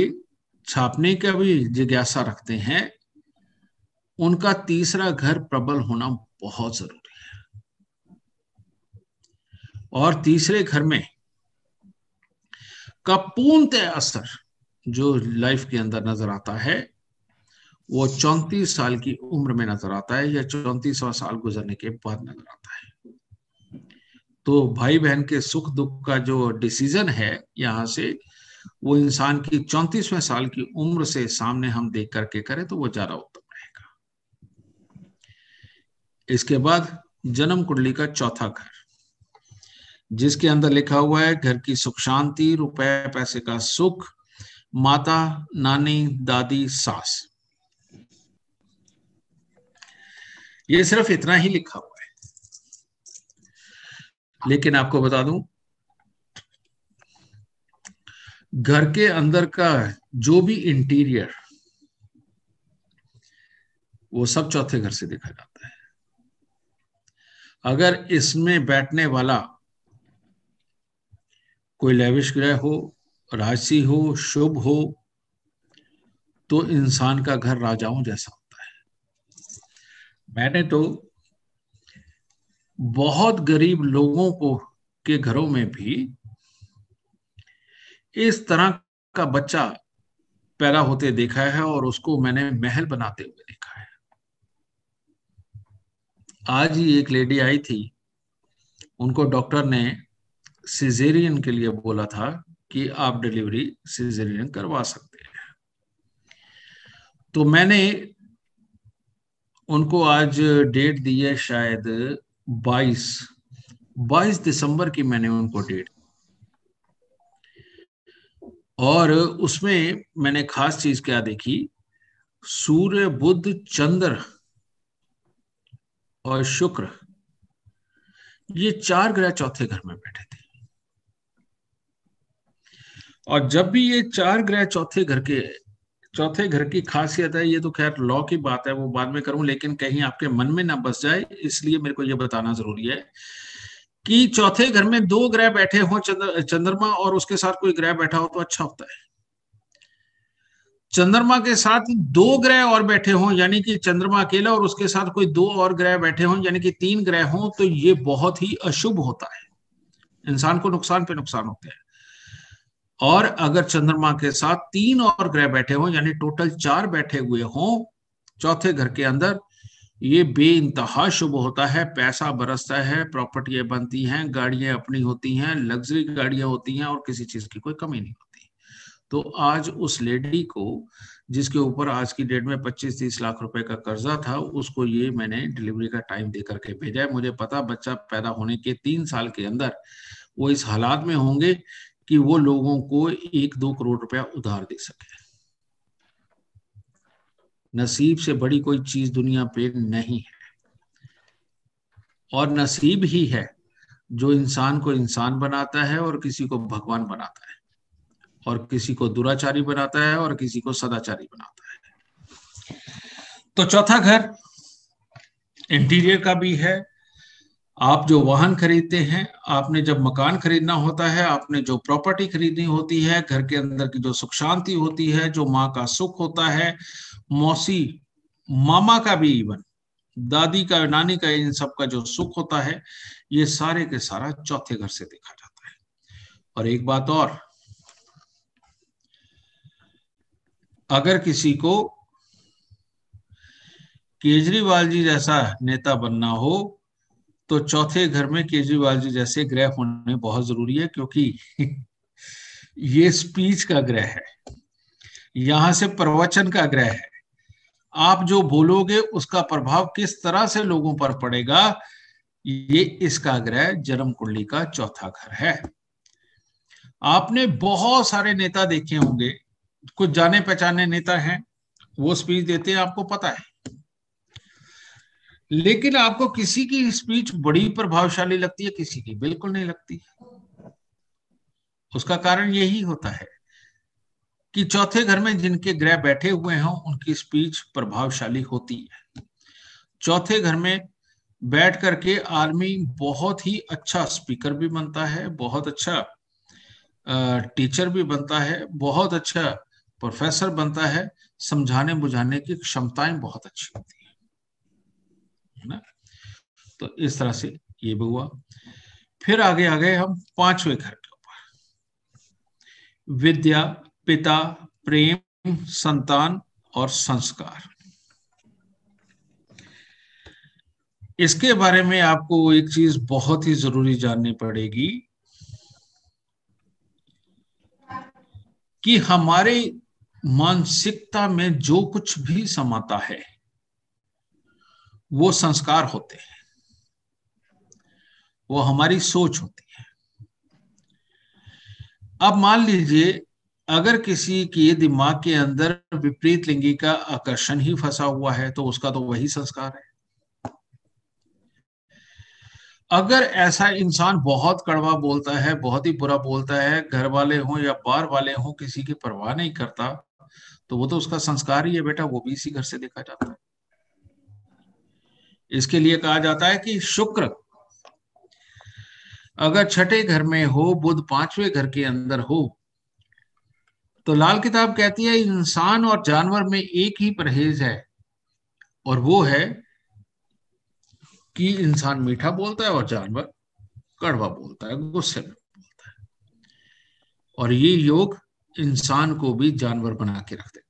छापने का भी जिज्ञासा रखते हैं, उनका तीसरा घर प्रबल होना बहुत ज़रूरी है। और तीसरे घर में का पूर्णतः असर जो लाइफ के अंदर नज़र आता है, वो चौंतीस साल की उम्र में नज़र आता है या चौंतीसवा साल गुजरने के बाद नज़र आता है। तो भाई बहन के सुख दुख का जो डिसीज़न है यहाँ से, वो इंसान की चौंतीसवें साल की उम्र से सामने हम देख करके करें तो वो ज़्यादा उत्तम रहेगा। इसके बाद जन्म कुंडली का चौथा घर, जिसके अंदर लिखा हुआ है, घर की सुख शांति, रुपए, पैसे का सुख, माता, नानी, दादी, सास। ये सिर्फ़ इतना ही लिखा हुआ लेकिन आपको बता दूँ, घर के अंदर का जो भी इंटीरियर वो सब चौथे घर से देखा जाता है। अगर इसमें बैठने वाला कोई लैविश ग्रह हो राशि हो, शुभ हो तो इंसान का घर राजाओं जैसा होता है। मैंने तो बहुत गरीब लोगों को, के घरों में भी इस तरह का बच्चा पैदा होते देखा है और उसको मैंने महल बनाते हुए देखा है। आज ही एक लेडी आई थी, उनको डॉक्टर ने सिजेरियन के लिए बोला था कि आप डिलीवरी सिजेरियन करवा सकते हैं। तो मैंने उनको आज डेट दी है शायद 22 22 दिसंबर की मैंने उनको डेट और उसमें मैंने खास चीज़ क्या देखी? सूर्य बुद्ध चंद्र और शुक्र। ये चार ग्रह चौथे घर में बैठे थे। और जब भी ये चार ग्रह चौथे घर के चौथे घर की खासियत है ये तो खैर लॉ की बात है वो बाद में करूँ लेकिन कहीं आपके मन में ना बस जाए इसलिए मेरे को ये बताना ज़रूरी है कि चौथे घर में दो ग्रह बैठे हो चंद्र, चंद्रमा और उसके साथ कोई ग्रह बैठा हो तो अच्छा होता है। चंद्रमा के साथ दो ग्रह और बैठे हों यानी कि चंद्रमा अकेला और उसके साथ कोई दो और ग्रह बैठे हों यानी कि तीन ग्रह हों तो ये बहुत ही अशुभ होता है। इंसान को नुकसान पे नुकसान होते हैं। और अगर चंद्रमा के साथ तीन और ग्रह बैठे हों, यानी टोटल चार बैठे हुए हों, चौथे घर के अंदर, ये बे इंतहा शुभ होता है। पैसा बरसता है प्रॉपर्टियाँ बनती हैं, गाड़ियाँ अपनी होती हैं लग्जरी गाड़ियाँ होती हैं और किसी चीज़ की कोई कमी नहीं होती। तो आज उस लेडी को, जिसके ऊपर आज की डेट में 25-30 लाख रुपए का कर्जा था, उसको ये मैंने डिलीवरी का टाइम दे करके भेजा है। मुझे पता, बच्चा पैदा होने के तीन साल के अंदर वो इस हालात में होंगे कि वो लोगों को एक दो करोड़ रुपया उधार दे सके। नसीब से बड़ी कोई चीज़ दुनिया पे नहीं है। और नसीब ही है जो इंसान को इंसान बनाता है और किसी को भगवान बनाता है। और किसी को दुराचारी बनाता है और किसी को सदाचारी बनाता है। तो चौथा घर इंटीरियर का भी है। आप जो वाहन खरीदते हैं, आपने जब मकान खरीदना होता है, आपने जो प्रॉपर्टी खरीदनी होती है, घर के अंदर की जो सुख शांति होती है, जो माँ का सुख होता है, मौसी, मामा का भी इवन दादी का, नानी का, इन सब का जो सुख होता है, ये सारे के सारा चौथे घर से देखा जाता है। और एक बात और, अगर किसी को केजरीवाल जी जैसा नेता बनना हो तो चौथे घर में केजरीवाल जी जैसे ग्रह होने बहुत ज़रूरी है, क्योंकि [laughs] ये स्पीच का ग्रह है, यहाँ से प्रवचन का ग्रह है। आप जो बोलोगे, उसका प्रभाव किस तरह से लोगों पर पड़ेगा, ये इसका ग्रह जन्म कुंडली का चौथा घर है। आपने बहुत सारे नेता देखे होंगे, कुछ जाने पहचाने नेता हैं, वो स्पीच देते हैं, आपको पता है। लेकिन आपको किसी की स्पीच बड़ी प्रभावशाली लगती है, किसी की बिल्कुल नहीं लगती। उसका कारण यही होता है कि चौथे घर में जिनके ग्रह बैठे हुए हों, उनकी स्पीच प्रभावशाली होती है। चौथे घर में बैठ करके आदमी बहुत ही अच्छा स्पीकर भी बनता है, बहुत अच्छा टीचर भी बनता है, बहुत अच्छा प्रोफेसर बनता है समझाने बुझाने की क्षमताएँ बहुत अच्छी होती है। ना? तो इस तरह से ये भी हुआ। फिर आगे आ गए हम पाँचवें घर के ऊपर। विद्या, पिता, प्रेम, संतान और संस्कार। इसके बारे में आपको एक चीज़ बहुत ही ज़रूरी जाननी पड़ेगी कि हमारे मानसिकता में जो कुछ भी समाता है वो संस्कार होते हैं। वो हमारी सोच होती है। अब मान लीजिए, अगर किसी के दिमाग के अंदर विपरीत लिंगी का आकर्षण ही फंसा हुआ है तो उसका तो वही संस्कार है। अगर ऐसा इंसान बहुत कड़वा बोलता है, बहुत ही बुरा बोलता है, घर वाले हों या बार वाले हों, किसी की परवाह नहीं करता तो वो तो उसका संस्कार ही है बेटा, वो भी इसी घर से देखा जाता है। इसके लिए कहा जाता है कि शुक्र, अगर छठे घर में हो, बुध पाँचवें घर के अंदर हो तो लाल किताब कहती है, इंसान और जानवर में एक ही परहेज है, और वो है कि इंसान मीठा बोलता है और जानवर कड़वा बोलता है, गुस्से में बोलता है। और ये योग इंसान को भी जानवर बना के रख देता है।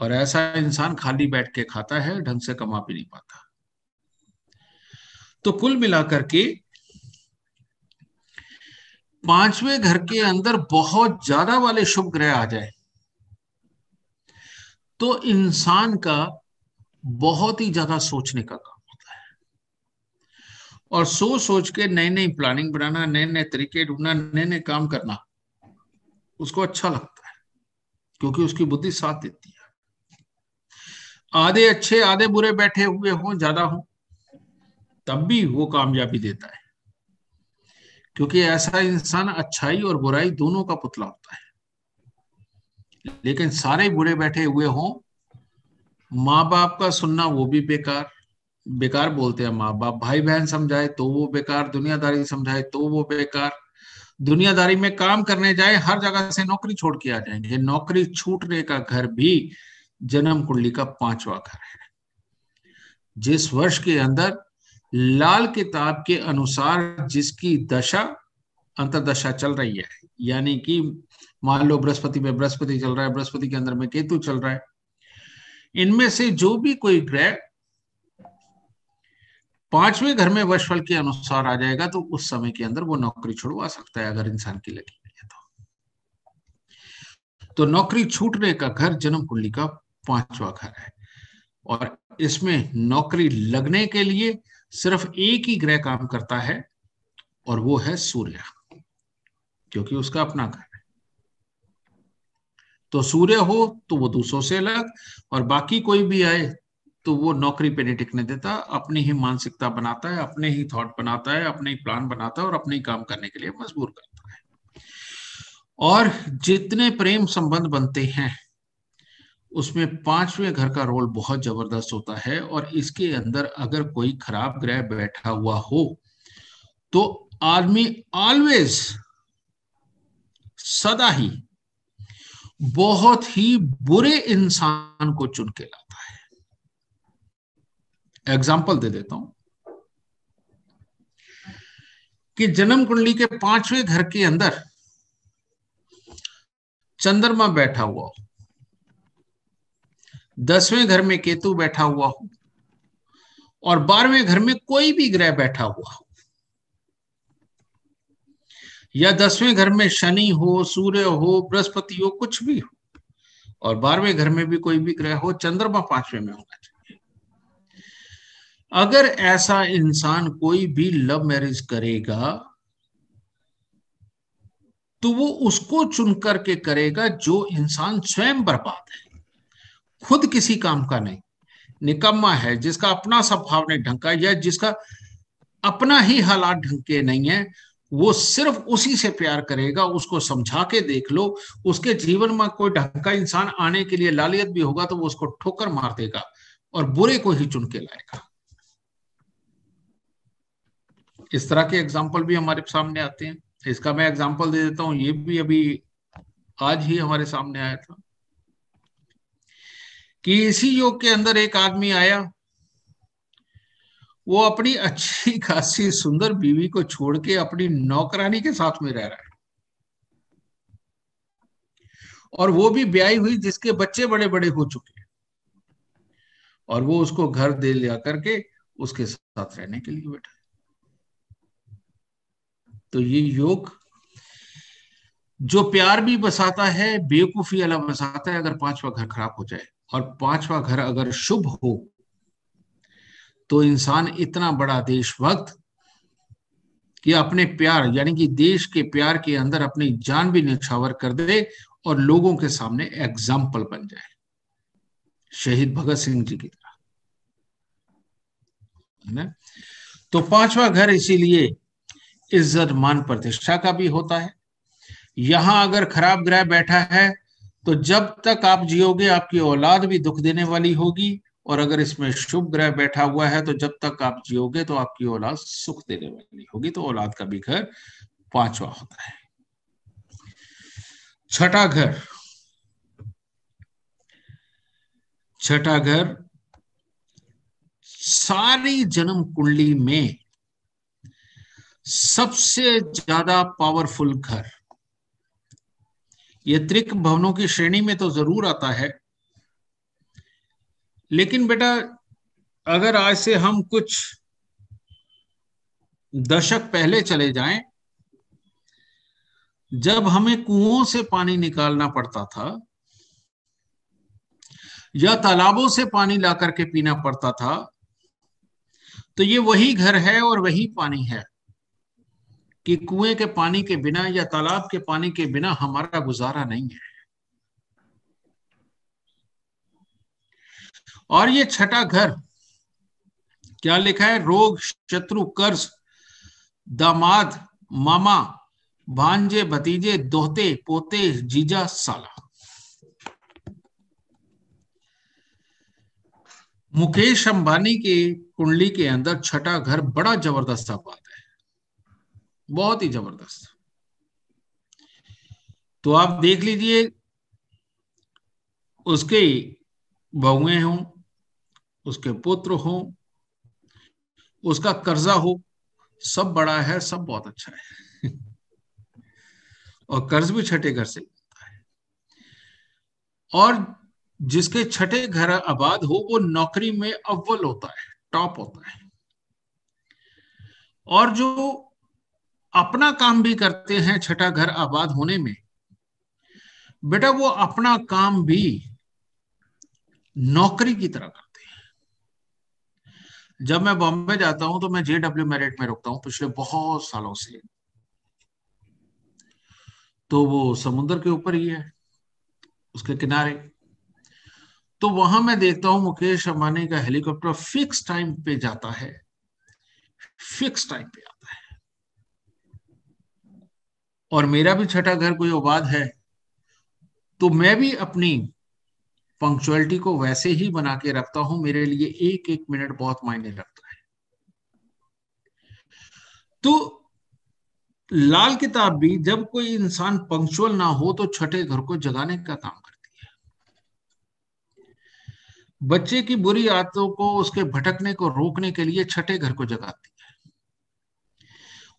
और ऐसा इंसान खाली बैठ के खाता है, ढंग से कमा भी नहीं पाता। तो कुल मिलाकर के पाँचवें घर के अंदर बहुत ज़्यादा वाले शुभ ग्रह आ जाए तो इंसान का बहुत ही ज़्यादा सोचने का काम होता है। और सोच सोच के नई नई प्लानिंग बनाना नए नए तरीके ढूंढना नए नए काम करना, उसको अच्छा लगता है, क्योंकि उसकी बुद्धि साथ देती है। आधे अच्छे, आधे बुरे बैठे हुए हों, ज़्यादा हों, तब भी वो कामयाबी देता है। क्योंकि ऐसा इंसान अच्छाई और बुराई दोनों का पुतला होता है। लेकिन सारे बुरे बैठे हुए हों माँ बाप का सुनना वो भी बेकार। बेकार बोलते हैं माँ बाप भाई बहन समझाए तो वो बेकार, दुनियादारी समझाए तो वो बेकार। दुनियादारी में काम करने जाए, हर जगह से नौकरी छोड़ के आ जाएँगे। नौकरी छूटने का घर भी जन्म कुंडली का पांचवा घर है। जिस वर्ष के अंदर लाल किताब के अनुसार जिसकी दशा, अंतरदशा चल रही है, यानी कि मान लो बृहस्पति में बृहस्पति चल रहा है, बृहस्पति के अंदर में केतु चल रहा है, इनमें से जो भी कोई ग्रह पाँचवें घर में वर्षफल के अनुसार आ जाएगा तो उस समय के अंदर वो नौकरी छुड़वा सकता है, अगर इंसान की लगी है तो। तो नौकरी छूटने का घर जन्म कुंडली का पांचवा घर है। और इसमें नौकरी लगने के लिए सिर्फ़ एक ही ग्रह काम करता है, और वो है सूर्य, क्योंकि उसका अपना घर है। तो सूर्य हो तो वो दूसरों से अलग, और बाकी कोई भी आए तो वो नौकरी पे नहीं टिकने देता, अपनी ही मानसिकता बनाता है, अपने ही थॉट बनाता है, अपने ही प्लान बनाता है, और अपने ही काम करने के लिए मजबूर करता है। और जितने प्रेम संबंध बनते हैं उसमें पाँचवें घर का रोल बहुत ज़बरदस्त होता है और इसके अंदर अगर कोई खराब ग्रह बैठा हुआ हो तो आदमी ऑलवेज सदा ही बहुत ही बुरे इंसान को चुन के लाता है। एग्ज़ाम्पल दे देता हूँ कि जन्म कुंडली के पाँचवें घर के अंदर चंद्रमा बैठा हुआ हो। दसवें घर में केतु बैठा हुआ हो और बारहवें घर में कोई भी ग्रह बैठा हुआ हो। या दसवें घर में शनि हो, सूर्य हो, बृहस्पति हो, कुछ भी हो, और बारहवें घर में भी कोई भी ग्रह हो, चंद्रमा पाँचवें में होना चाहिए। अगर ऐसा इंसान कोई भी लव मैरिज करेगा तो वो उसको चुन करके करेगा जो इंसान स्वयं बर्बाद है। खुद किसी काम का नहीं। निकम्मा है, जिसका अपना स्वभाव नहीं ढंग का या जिसका अपना ही हालात ढंग के नहीं है, वो सिर्फ़ उसी से प्यार करेगा, उसको समझा के देख लो, उसके जीवन में कोई ढंग का इंसान आने के लिए लालियत भी होगा तो वो उसको ठोकर मार देगा और बुरे को ही चुन के लाएगा। इस तरह के एग्ज़ाम्पल भी हमारे सामने आते हैं। इसका मैं एग्ज़ाम्पल दे देता हूँ, ये भी अभी आज ही हमारे सामने आया था। कि इसी योग के अंदर एक आदमी आया। वो अपनी अच्छी खासी सुंदर बीवी को छोड़ के अपनी नौकरानी के साथ में रह रहा है। और वो भी ब्याई हुई जिसके बच्चे बड़े बड़े हो चुके हैं। और वो उसको घर दे लिया करके उसके साथ रहने के लिए बैठा तो ये योग जो प्यार भी बसाता है, बेवकूफ़ी वाला बसाता है, अगर पांचवा घर खराब हो जाए और पांचवा घर अगर शुभ हो तो इंसान इतना बड़ा देशभक्त कि अपने प्यार, यानी कि देश के प्यार के अंदर अपनी जान भी निछावर कर दे और लोगों के सामने एग्ज़ाम्पल बन जाए। शहीद भगत सिंह जी की तरह। ना? तो पांचवा घर इसीलिए इज़्ज़त मान प्रतिष्ठा का भी होता है। यहाँ अगर खराब ग्रह बैठा है तो जब तक आप जियोगे, आपकी औलाद भी दुख देने वाली होगी, और अगर इसमें शुभ ग्रह बैठा हुआ है तो जब तक आप जियोगे तो आपकी औलाद सुख देने वाली होगी। तो औलाद का भी घर पांचवा होता है। छठा घर। छठा घर। सारी जन्म कुंडली में सबसे ज़्यादा पावरफुल घर। ये त्रिक भवनों की श्रेणी में तो ज़रूर आता है। लेकिन बेटा, अगर आज से हम कुछ दशक पहले चले जाएँ, जब हमें कुओं से पानी निकालना पड़ता था, या तालाबों से पानी ला करके पीना पड़ता था तो ये वही घर है और वही पानी है। कि कुएँ के पानी के बिना या तालाब के पानी के बिना हमारा गुजारा नहीं है। और ये छठा घर, क्या लिखा है? रोग, शत्रु, कर्ज, दामाद, मामा, भांजे, भतीजे, दोहते, पोते, जीजा, साला। मुकेश अंबानी के कुंडली के अंदर छठा घर बड़ा ज़बरदस्त है बहुत ही ज़बरदस्त। तो आप देख लीजिए, उसके बहुएँ हों, उसके पुत्र हों, उसका कर्जा हो, सब बड़ा है, सब बहुत अच्छा है। [laughs] और कर्ज भी छठे घर से होता है। और जिसके छठे घर आबाद हो, वो नौकरी में अव्वल होता है, टॉप होता है। और जो अपना काम भी करते हैं छठा घर आबाद होने में। बेटा, वो अपना काम भी नौकरी की तरह करते हैं। जब मैं बॉम्बे जाता हूँ तो मैं जेडब्ल्यू मेरिट में रुकता हूँ पिछले बहुत सालों से। तो वो समुद्र के ऊपर ही है, उसके किनारे। तो वहाँ मैं देखता हूँ मुकेश अंबानी का हेलीकॉप्टर फिक्स टाइम पे जाता है, फिक्स टाइम पे आता और मेरा भी छठा घर कोई आबाद है तो मैं भी अपनी पंक्चुअलिटी को वैसे ही बना के रखता हूँ। मेरे लिए एक एक मिनट बहुत मायने रखता है। तो लाल किताब भी जब कोई इंसान पंक्चुअल ना हो तो छठे घर को जगाने का काम करती है। बच्चे की बुरी आदतों को, उसके भटकने को रोकने के लिए छठे घर को जगाती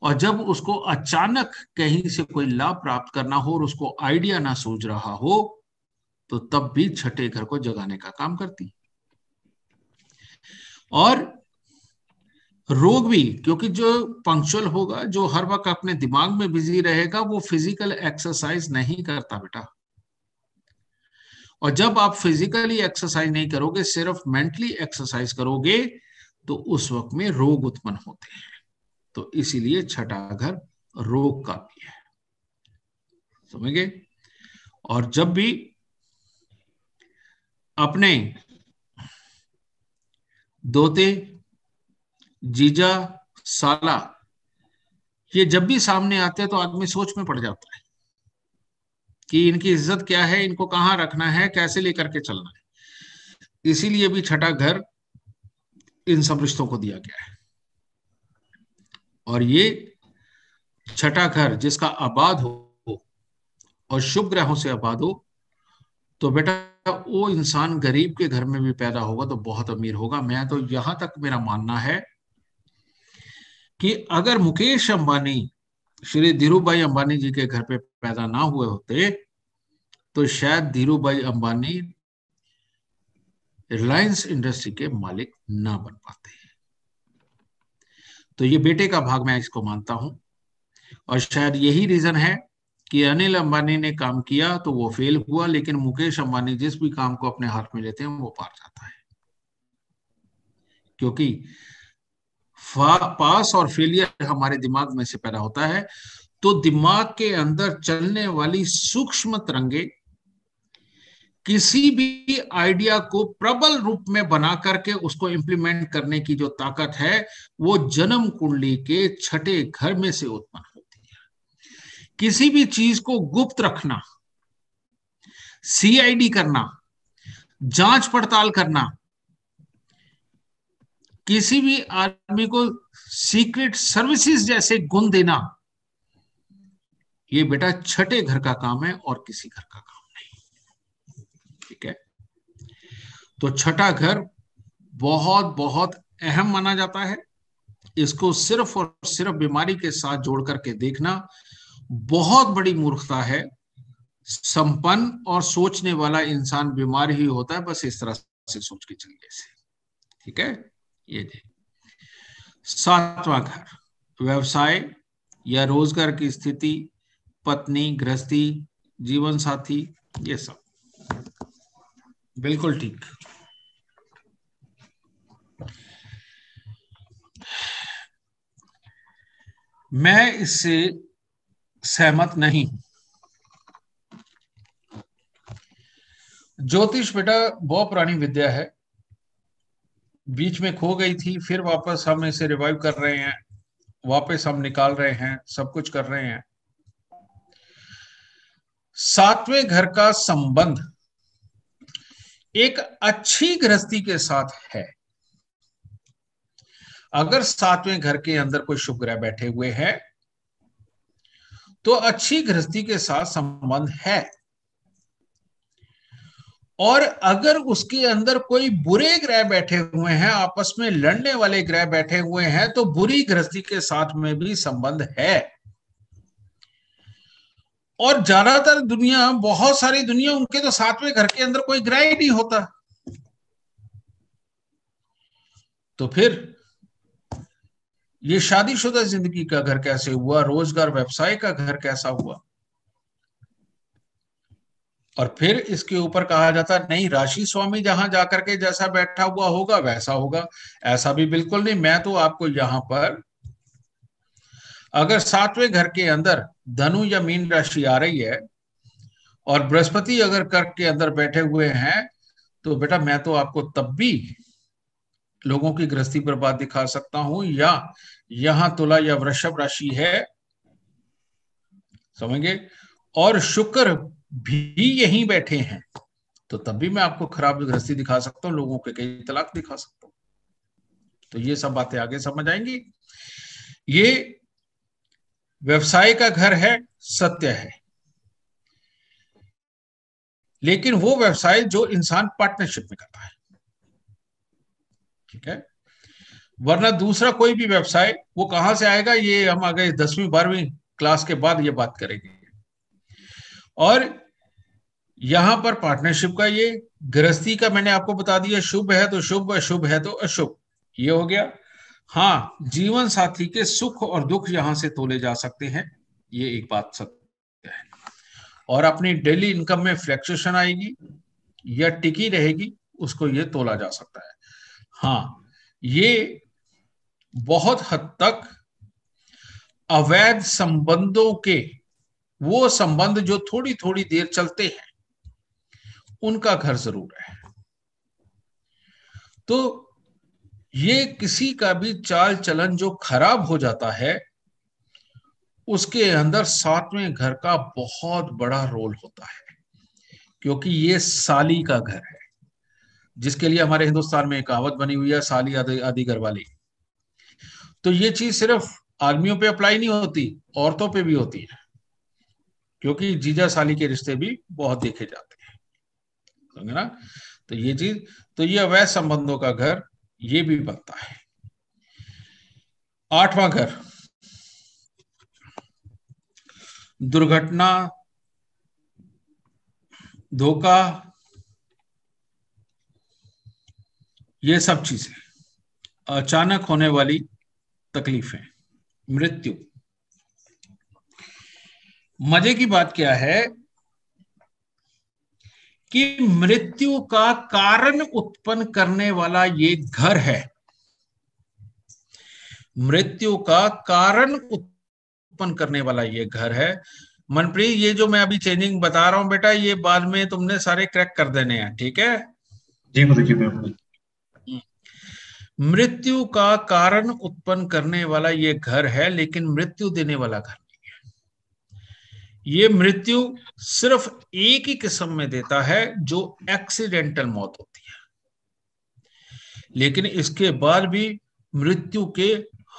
और जब उसको अचानक कहीं से कोई लाभ प्राप्त करना हो और उसको आइडिया ना सूझ रहा हो तो तब भी छठे घर को जगाने का काम करती और रोग भी, क्योंकि जो पंक्चुअल होगा, जो हर वक्त अपने दिमाग में बिज़ी रहेगा, वो फ़िज़िकल एक्सरसाइज नहीं करता बेटा। और जब आप फिजिकली एक्सरसाइज नहीं करोगे, सिर्फ़ मेंटली एक्सरसाइज करोगे तो उस वक्त में रोग उत्पन्न होते हैं। तो इसीलिए छठा घर रोग का भी है। समझ? और जब भी अपने दोते, जीजा, साला, ये जब भी सामने आते हैं तो आदमी सोच में पड़ जाता है कि इनकी इज़्ज़त क्या है, इनको कहाँ रखना है, कैसे लेकर के चलना है। इसीलिए भी छठा घर इन सब रिश्तों को दिया गया है। और ये छठा घर जिसका आबाद हो और शुभ ग्रहों से आबाद हो तो बेटा, वो इंसान गरीब के घर में भी पैदा होगा तो बहुत अमीर होगा। मैं तो यहाँ तक मेरा मानना है कि अगर मुकेश अंबानी, श्री धीरू भाई अंबानी जी के घर पे पैदा ना हुए होते तो शायद धीरू भाई अंबानी रिलायंस इंडस्ट्री के मालिक ना बन पाते। तो ये बेटे का भाग मैं इसको मानता हूँ। और शायद यही रीजन है कि अनिल अंबानी ने काम किया तो वो फेल हुआ, लेकिन मुकेश अंबानी जिस भी काम को अपने हाथ में लेते हैं, वो पार जाता है। क्योंकि पास और फेलियर हमारे दिमाग में से पैदा होता है। तो दिमाग के अंदर चलने वाली सूक्ष्म तरंगे किसी भी आइडिया को प्रबल रूप में बना करके उसको इंप्लीमेंट करने की जो ताकत है, वो जन्म कुंडली के छठे घर में से उत्पन्न होती है। किसी भी चीज़ को गुप्त रखना सीआईडी करना, जाँच पड़ताल करना, किसी भी आदमी को सीक्रेट सर्विसेज़ जैसे गुण देना, ये बेटा छठे घर का काम है और किसी घर का काम ठीक है तो छठा घर बहुत बहुत अहम माना जाता है। इसको सिर्फ़ और सिर्फ़ बीमारी के साथ जोड़ करके देखना बहुत बड़ी मूर्खता है। संपन्न और सोचने वाला इंसान बीमार ही होता है, बस इस तरह से सोच के चलने से ठीक है? ये देख सातवां घर, व्यवसाय या रोज़गार की स्थिति, पत्नी, गृहस्थी जीवन साथी ये सब। बिल्कुल ठीक। मैं इससे सहमत नहीं ज्योतिष बेटा, बहुत पुरानी विद्या है। बीच में खो गई थी, फिर वापस हम इसे रिवाइव कर रहे हैं। वापस हम निकाल रहे हैं, सब कुछ कर रहे हैं। सातवें घर का संबंध एक अच्छी गृहस्थी के साथ है। अगर सातवें घर के अंदर कोई शुभ ग्रह बैठे हुए हैं तो अच्छी गृहस्थी के साथ संबंध है। और अगर उसके अंदर कोई बुरे ग्रह बैठे हुए हैं, आपस में लड़ने वाले ग्रह बैठे हुए हैं तो बुरी गृहस्थी के साथ में भी संबंध है। और ज़्यादातर दुनिया, बहुत सारी दुनिया उनके तो सातवें घर के अंदर कोई ग्रह ही नहीं होता। तो फिर ये शादीशुदा ज़िंदगी का घर कैसे हुआ? रोज़गार व्यवसाय का घर कैसा हुआ? और फिर इसके ऊपर कहा जाता, नहीं, राशि स्वामी जहाँ जाकर के जैसा बैठा हुआ होगा, वैसा होगा। ऐसा भी बिल्कुल नहीं। मैं तो आपको यहाँ पर, अगर सातवें घर के अंदर धनु या मीन राशि आ रही है, और बृहस्पति अगर कर्क के अंदर बैठे हुए हैं तो बेटा मैं तो आपको तब भी लोगों की गृहस्थी पर बात दिखा सकता हूँ, या यहाँ तुला या वृषभ राशि है समझे और शुक्र भी यहीं बैठे हैं तो तब भी मैं आपको खराब गृहस्थी दिखा सकता हूँ, लोगों के कई तलाक दिखा सकता हूँ। तो ये सब बातें आगे समझ आएँगी। ये व्यवसाय का घर है, सत्य है। लेकिन वो व्यवसाय जो इंसान पार्टनरशिप में करता है। ठीक है? वरना दूसरा कोई भी व्यवसाय, वो कहाँ से आएगा? ये हम आगे दसवीं, बारहवीं क्लास के बाद ये बात करेंगे। और यहाँ पर पार्टनरशिप का ये, गृहस्थी का मैंने आपको बता दिया, शुभ है तो शुभ, अशुभ है तो अशुभ। ये हो गया। हाँ जीवन साथी के सुख और दुख यहाँ से तोले जा सकते हैं, ये एक बात सत्य है। और अपनी डेली इनकम में फ्लैक्चुएशन आएगी, या टिकी रहेगी, उसको ये तोला जा सकता है। हाँ ये बहुत हद तक अवैध संबंधों के, वो संबंध जो थोड़ी थोड़ी देर चलते हैं, उनका घर ज़रूर है। तो ये किसी का भी चाल चलन जो खराब हो जाता है उसके अंदर सातवें घर का बहुत बड़ा रोल होता है क्योंकि ये साली का घर है जिसके लिए हमारे हिंदुस्तान में एक कहावत बनी हुई है साली आदि, आदि घर वाली। तो ये चीज़ सिर्फ़ आदमियों पे अप्लाई नहीं होती औरतों पे भी होती है क्योंकि जीजा साली के रिश्ते भी बहुत देखे जाते हैं। ना? तो ये चीज़ तो ये अवैध संबंधों का घर ये भी बनता है। आठवां घर। दुर्घटना, धोखा, ये सब चीज़ें अचानक होने वाली तकलीफें, मृत्यु। मज़े की बात क्या है? कि मृत्यु का कारण उत्पन्न करने वाला ये घर है। मृत्यु का कारण उत्पन्न करने वाला ये घर है। मनप्रीत ये जो मैं अभी चेंजिंग बता रहा हूँ बेटा ये बाद में तुमने सारे क्रैक कर देने हैं ठीक है? जी जी मृत्यु का कारण उत्पन्न करने वाला ये घर है लेकिन मृत्यु देने वाला घर ये मृत्यु सिर्फ़ एक ही किस्म में देता है जो एक्सीडेंटल मौत होती है। लेकिन इसके बाद भी मृत्यु के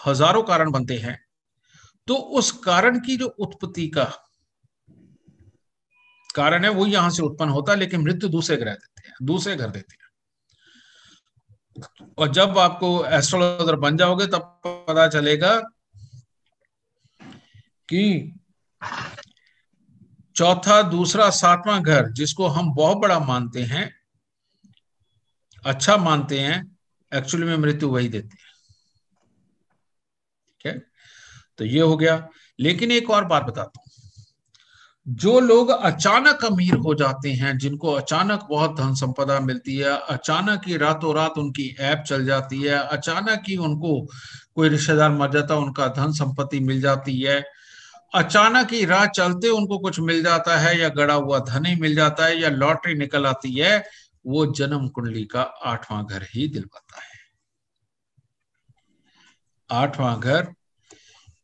हज़ारों कारण बनते हैं। तो उस कारण की जो उत्पत्ति का कारण है, वो यहाँ से उत्पन्न होता है लेकिन मृत्यु दूसरे ग्रह देते हैं, दूसरे घर देते हैं। और जब आपको एस्ट्रोलॉजर बन जाओगे, तब पता चलेगा कि चौथा, दूसरा, सातवां घर, जिसको हम बहुत बड़ा मानते हैं अच्छा मानते हैं एक्चुअली में मृत्यु वही देते हैं। ठीक है? तो ये हो गया। लेकिन एक और बात बताता हूँ। जो लोग अचानक अमीर हो जाते हैं, जिनको अचानक बहुत धन संपदा मिलती है, अचानक ही रातों रात उनकी ऐप चल जाती है, अचानक ही उनको कोई रिश्तेदार मर जाता है, उनका धन संपत्ति मिल जाती है अचानक ही राह चलते उनको कुछ मिल जाता है या गड़ा हुआ धन ही मिल जाता है या लॉटरी निकल आती है, वो जन्म कुंडली का आठवां घर ही दिलवाता है। आठवां घर,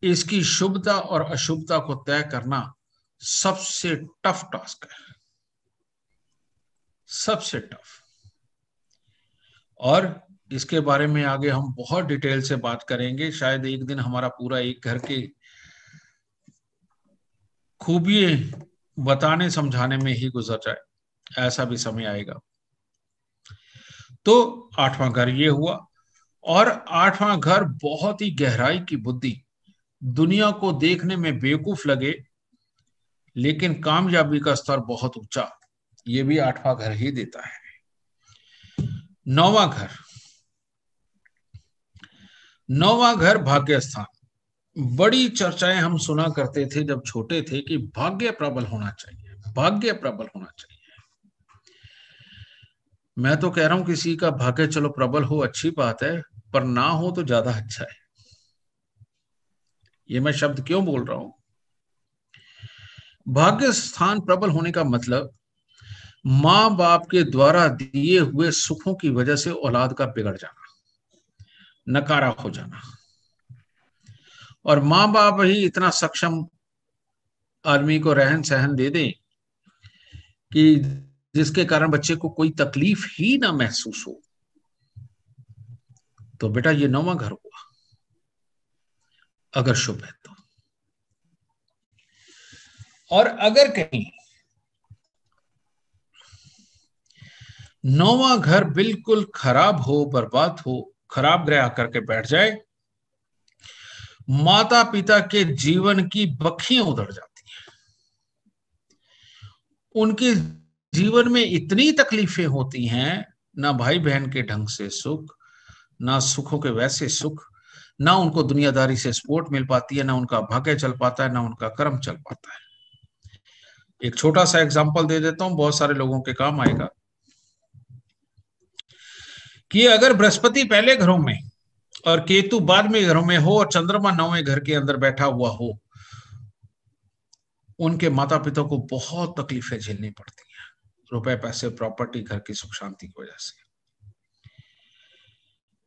इसकी शुभता और अशुभता को तय करना सबसे टफ टास्क है। सबसे टफ। और इसके बारे में आगे हम बहुत डिटेल से बात करेंगे, शायद एक दिन हमारा पूरा एक घर के खूबी बताने समझाने में ही गुजर जाए, ऐसा भी समय आएगा। तो आठवां घर ये हुआ, और आठवां घर बहुत ही गहराई की बुद्धि, दुनिया को देखने में बेवकूफ़ लगे, लेकिन कामयाबी का स्तर बहुत ऊँचा, ये भी आठवां घर ही देता है। नौवा घर नौवा घर भाग्य स्थान बड़ी चर्चाएँ हम सुना करते थे जब छोटे थे कि भाग्य प्रबल होना चाहिए, भाग्य प्रबल होना चाहिए। मैं तो कह रहा हूँ किसी का भाग्य चलो प्रबल हो, अच्छी बात है, पर ना हो तो ज़्यादा अच्छा है। ये मैं शब्द क्यों बोल रहा हूँ? भाग्य स्थान प्रबल होने का मतलब माँ बाप के द्वारा दिए हुए सुखों की वजह से औलाद का बिगड़ जाना, नकारा हो जाना। और माँ बाप ही इतना सक्षम आदमी को रहन सहन दे दे कि जिसके कारण बच्चे को कोई तकलीफ़ ही ना महसूस हो। तो बेटा ये नौवा घर हुआ। अगर शुभ है तो। और अगर कहीं नौवा घर बिल्कुल खराब हो, बर्बाद हो, खराब ग्रह आकर के बैठ जाए माता पिता के जीवन की बखियाँ उधर जाती हैं। उनके जीवन में इतनी तकलीफें होती हैं, ना भाई बहन के ढंग से सुख, ना सुखों के वैसे सुख, ना उनको दुनियादारी से सपोर्ट मिल पाती है, ना उनका भाग्य चल पाता है, ना उनका कर्म चल पाता है। एक छोटा सा एग्जांपल दे देता हूँ, बहुत सारे लोगों के काम आएगा कि अगर बृहस्पति पहले घरों में और केतु बाद में घरों में हो और चंद्रमा नौवे घर के अंदर बैठा हुआ हो, उनके माता पिता को बहुत तकलीफें झेलनी पड़ती हैं। रुपए, पैसे प्रॉपर्टी घर की सुख शांति की वजह से।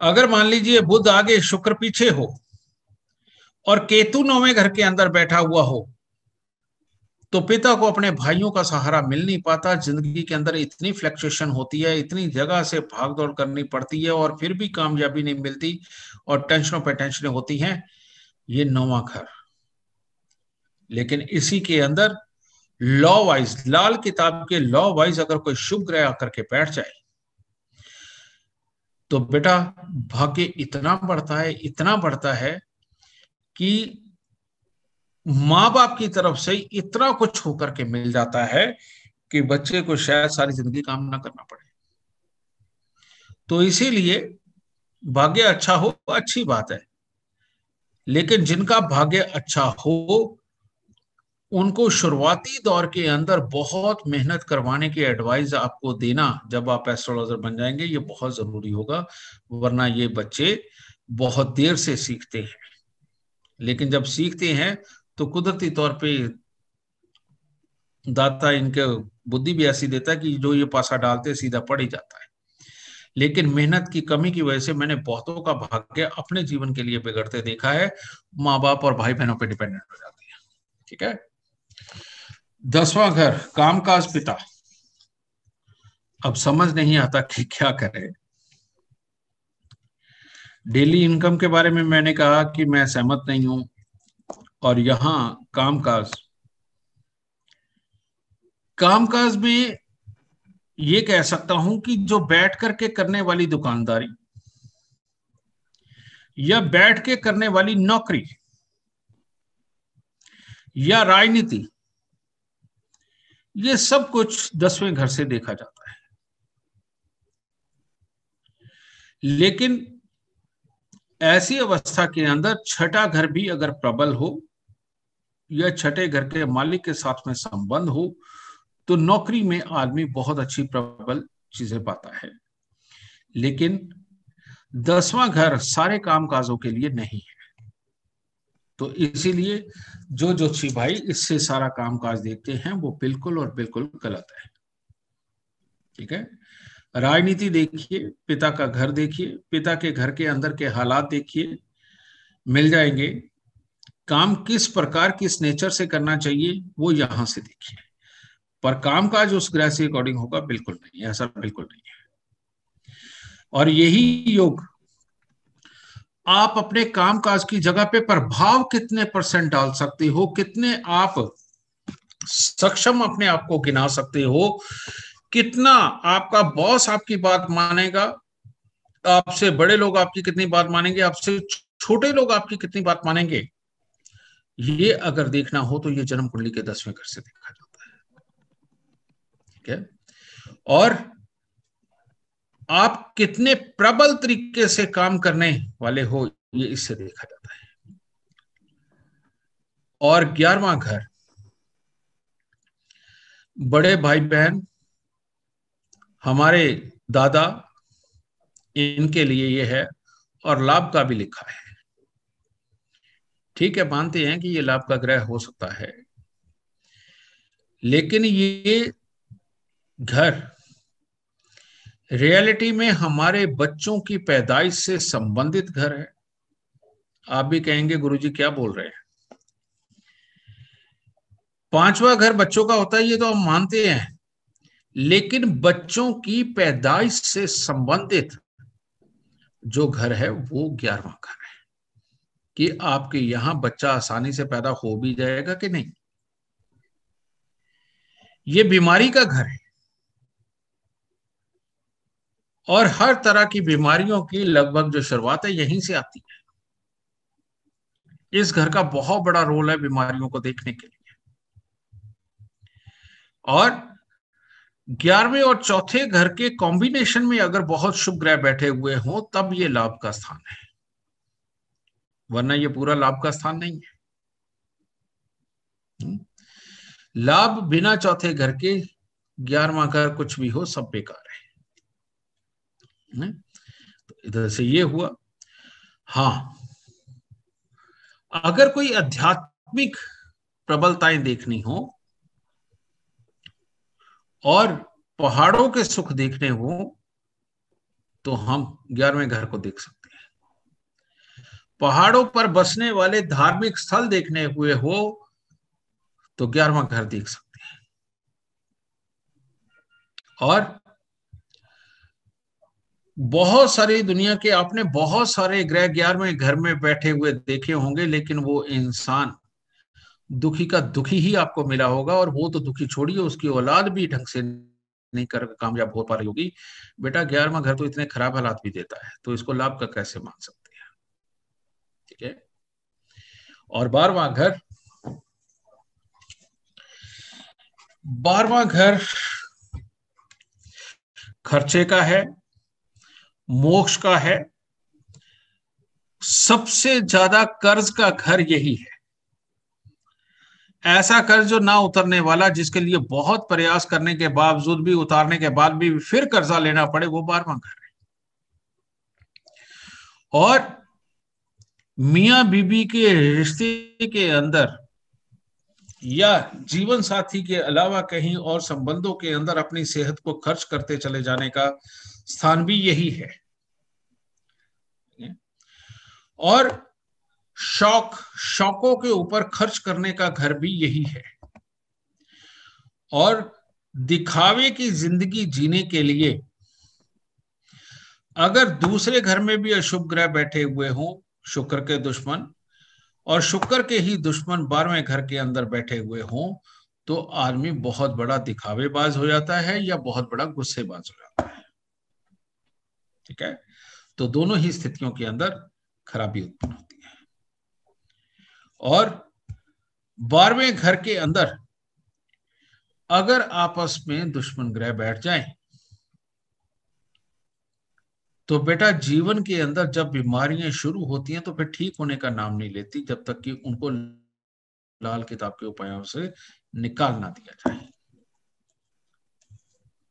अगर मान लीजिए बुद्ध आगे शुक्र पीछे हो और केतु नौवे घर के अंदर बैठा हुआ हो तो पिता को अपने भाइयों का सहारा मिल नहीं पाता, ज़िंदगी के अंदर इतनी फ्लैक्चुएशन होती है, इतनी जगह से भाग दौड़ करनी पड़ती है और फिर भी कामयाबी नहीं मिलती और टेंशनों पर टेंशनें होती हैं, ये नौवा घर। लेकिन इसी के अंदर लॉ वाइज लाल किताब के लॉ वाइज अगर कोई शुभ ग्रह आकर के बैठ जाए तो बेटा भाग्य इतना बढ़ता है, इतना बढ़ता है कि माँ बाप की तरफ़ से इतना कुछ होकर के मिल जाता है कि बच्चे को शायद सारी ज़िंदगी काम ना करना पड़े। तो इसीलिए भाग्य अच्छा हो, अच्छी बात है। लेकिन जिनका भाग्य अच्छा हो, उनको शुरुआती दौर के अंदर बहुत मेहनत करवाने की एडवाइस आपको देना जब आप एस्ट्रोलॉजर बन जाएँगे, ये बहुत ज़रूरी होगा, वरना ये बच्चे बहुत देर से सीखते हैं। लेकिन जब सीखते हैं तो कुदरती तौर पे दाता इनके बुद्धि भी ऐसी देता है कि जो ये पासा डालते सीधा पड़ ही जाता है। लेकिन मेहनत की कमी की वजह से मैंने बहुतों का भाग्य अपने जीवन के लिए बिगड़ते देखा है। माँ बाप और भाई बहनों पर डिपेंडेंट हो जाती है। ठीक है? दसवां घर, कामकाज पिता। अब समझ नहीं आता कि क्या करे। डेली इनकम के बारे में मैंने कहा कि मैं सहमत नहीं हूँ। और यहाँ कामकाज। कामकाज में ये कह सकता हूँ कि जो बैठ करके करने वाली दुकानदारी या बैठ के करने वाली नौकरी या राजनीति, ये सब कुछ दसवें घर से देखा जाता है। लेकिन ऐसी अवस्था के अंदर छठा घर भी अगर प्रबल हो या छठे घर के मालिक के साथ में संबंध हो तो नौकरी में आदमी बहुत अच्छी प्रबल चीज़ें पाता है। लेकिन दसवां घर सारे काम काजों के लिए नहीं है। तो इसीलिए जो जो छी भाई इससे सारा काम काज देखते हैं, वो बिल्कुल और बिल्कुल गलत है। ठीक है? राजनीति देखिए, पिता का घर देखिए, पिता के घर के अंदर के हालात देखिए, मिल जाएँगे। काम किस प्रकार, किस नेचर से करना चाहिए, वो यहाँ से देखिए। पर काम काज उस ग्रह से अकॉर्डिंग होगा, बिल्कुल नहीं, ऐसा बिल्कुल नहीं है। और यही योग, आप अपने काम काज की जगह पे प्रभाव कितने परसेंट डाल सकते हो, कितने आप सक्षम अपने आप को गिना सकते हो कितना आपका बॉस आपकी बात मानेगा? आपसे बड़े लोग आपकी कितनी बात मानेंगे? आपसे छोटे लोग आपकी कितनी बात मानेंगे? ये अगर देखना हो तो ये जन्म कुंडली के दसवें घर से देखा जाता है। ठीक है? और आप कितने प्रबल तरीके से काम करने वाले हो, ये इससे देखा जाता है। और ग्यारहवा घर, बड़े भाई बहन हमारे दादा इनके लिए ये है और लाभ का भी लिखा है। ठीक है, मानते हैं कि ये लाभ का ग्रह हो सकता है। लेकिन ये घर रियलिटी में हमारे बच्चों की पैदाइश से संबंधित घर है। आप भी कहेंगे, गुरुजी क्या बोल रहे हैं? पांचवा घर बच्चों का होता है, ये तो हम मानते हैं। लेकिन बच्चों की पैदाइश से संबंधित जो घर है, वो ग्यारहवा घर है। कि आपके यहाँ बच्चा आसानी से पैदा हो भी जाएगा कि नहीं? ये बीमारी का घर है। और हर तरह की बीमारियों की लगभग जो शुरुआत है यहीं से आती है। इस घर का बहुत बड़ा रोल है बीमारियों को देखने के लिए। और ग्यारहवें और चौथे घर के कॉम्बिनेशन में अगर बहुत शुभ ग्रह बैठे हुए हों, तब ये लाभ का स्थान है। वरना ये पूरा लाभ का स्थान नहीं है। हम्म। लाभ बिना चौथे घर के ग्यारहवा घर कुछ भी हो, सब बेकार है। तो इधर से ये हुआ। हाँ। अगर कोई आध्यात्मिक प्रबलताएँ देखनी हो और पहाड़ों के सुख देखने हो तो हम ग्यारहवें घर को देख सकते हैं। पहाड़ों पर बसने वाले धार्मिक स्थल देखने हुए हो तो ग्यारहवा घर देख सकते हैं। और बहुत सारी दुनिया के आपने बहुत सारे ग्रह ग्यारहवें घर में बैठे हुए देखे होंगे, लेकिन वो इंसान दुखी का दुखी ही आपको मिला होगा और वो तो दुखी छोड़िए, उसकी औलाद भी ढंग से नहीं कर, कामयाब हो पा रही होगी। बेटा, ग्यारहवा घर तो इतने खराब हालात भी देता है तो इसको लाभ का कैसे मान सकते हैं? ठीक है? और बारवा घर बारवा घर खर्चे का है, मोक्ष का है, सबसे ज़्यादा कर्ज का घर यही है। ऐसा कर्ज जो ना उतरने वाला, जिसके लिए बहुत प्रयास करने के बावजूद भी, उतारने के बाद भी फिर कर्जा लेना पड़े, वो बारवा घर है। और मियाँ बीबी के रिश्ते के अंदर या जीवन साथी के अलावा कहीं और संबंधों के अंदर अपनी सेहत को खर्च करते चले जाने का स्थान भी यही है। और शौक, शौकों के ऊपर खर्च करने का घर भी यही है। और दिखावे की ज़िंदगी जीने के लिए, अगर दूसरे घर में भी अशुभ ग्रह बैठे हुए हों, शुक्र के दुश्मन, और शुक्र के ही दुश्मन बारहवें घर के अंदर बैठे हुए हों तो आदमी बहुत बड़ा दिखावेबाज हो जाता है या बहुत बड़ा गुस्सेबाज हो जाता है। ठीक है? तो दोनों ही स्थितियों के अंदर खराबी उत्पन्न होती है। और बारहवें घर के अंदर अगर आपस में दुश्मन ग्रह बैठ जाए तो बेटा जीवन के अंदर जब बीमारियाँ शुरू होती हैं तो फिर ठीक होने का नाम नहीं लेती, जब तक कि उनको लाल किताब के उपायों से निकाल ना दिया जाए।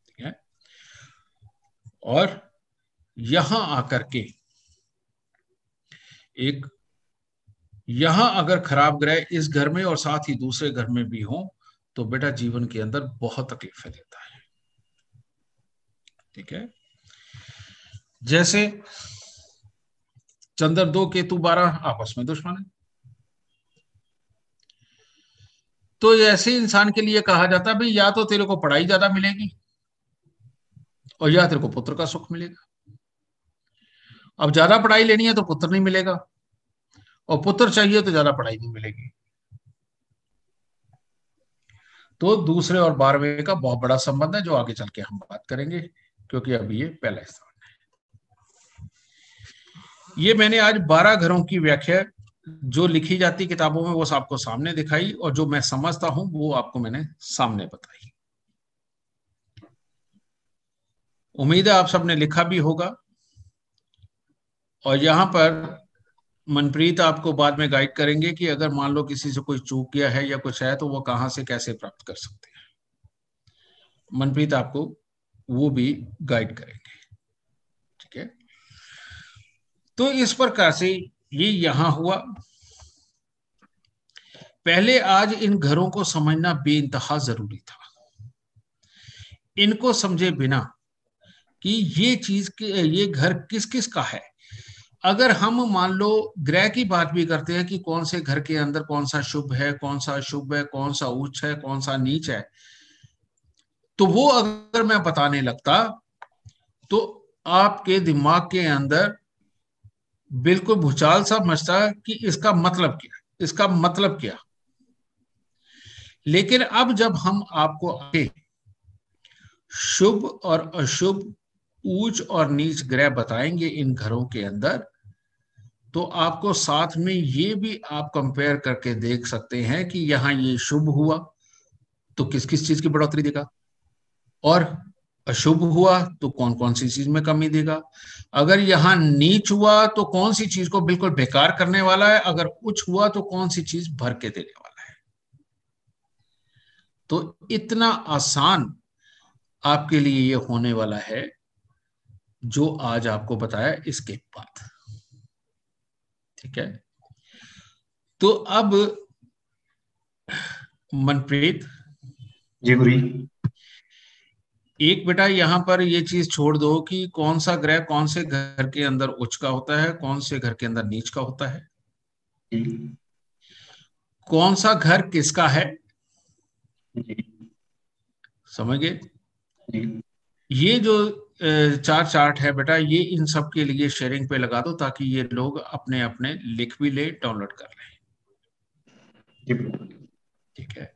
ठीक है? और यहाँ आकर के एक यहाँ अगर खराब ग्रह इस घर में और साथ ही दूसरे घर में भी हो तो बेटा जीवन के अंदर बहुत तकलीफें देता है। ठीक है? जैसे चंद्र दो, केतु बारह, आपस में दुश्मन है। तो ऐसे इंसान के लिए कहा जाता है, भाई, या तो तेरे को पढ़ाई ज़्यादा मिलेगी और या तेरे को पुत्र का सुख मिलेगा। अब ज़्यादा पढ़ाई लेनी है तो पुत्र नहीं मिलेगा। और पुत्र चाहिए तो ज़्यादा पढ़ाई नहीं मिलेगी। तो दूसरे और बारहवें का बहुत बड़ा संबंध है, जो आगे चल के हम बात करेंगे, क्योंकि अभी ये पहला स्थान है। ये मैंने आज बारह घरों की व्याख्या, जो लिखी जाती किताबों में, वो आपको सामने दिखाई, और जो मैं समझता हूँ, वो आपको मैंने सामने बताई। उम्मीद है आप सबने लिखा भी होगा। और यहाँ पर मनप्रीत आपको बाद में गाइड करेंगे कि अगर मान लो किसी से कोई चूक गया है या कुछ है तो वो कहाँ से कैसे प्राप्त कर सकते हैं। मनप्रीत आपको वो भी गाइड करेंगे। ठीक है? तो इस प्रकार से ये यहाँ हुआ। पहले आज इन घरों को समझना बेइंतहा ज़रूरी था। इनको समझे बिना कि ये चीज़ ये घर किस किस का है? अगर हम मान लो ग्रह की बात भी करते हैं कि कौन से घर के अंदर कौन सा शुभ है, कौन सा शुभ है, कौन सा उच्च है, कौन सा नीच है तो वो अगर मैं बताने लगता तो आपके दिमाग के अंदर बिल्कुल भूचाल सा मचता कि इसका मतलब क्या इसका मतलब क्या लेकिन अब जब हम आपको आगे शुभ और अशुभ ऊंच और नीच ग्रह बताएँगे इन घरों के अंदर तो आपको साथ में ये भी आप कंपेयर करके देख सकते हैं कि यहाँ ये शुभ हुआ। तो किस किस चीज़ की बढ़ोतरी देगा? और अशुभ हुआ तो कौन कौन सी चीज़ में कमी देगा? अगर यहाँ नीच हुआ तो कौन सी चीज़ को बिल्कुल बेकार करने वाला है? अगर उच्च हुआ तो कौन सी चीज़ भर के देने वाला है? तो इतना आसान आपके लिए ये होने वाला है, जो आज आपको बताया इसके बाद। ठीक है? तो अब मनप्रीत जी गुरु एक बेटा यहाँ पर ये चीज़ छोड़ दो कि कौन सा ग्रह कौन से घर के अंदर उच्च का होता है कौन से घर के अंदर नीच का होता है? कौन सा घर किसका है? समझ गए? ये जो चार चार्ट है बेटा ये इन सब के लिए शेयरिंग पे लगा दो ताकि ये लोग अपने अपने लिख भी ले डाउनलोड कर लें। ठीक है।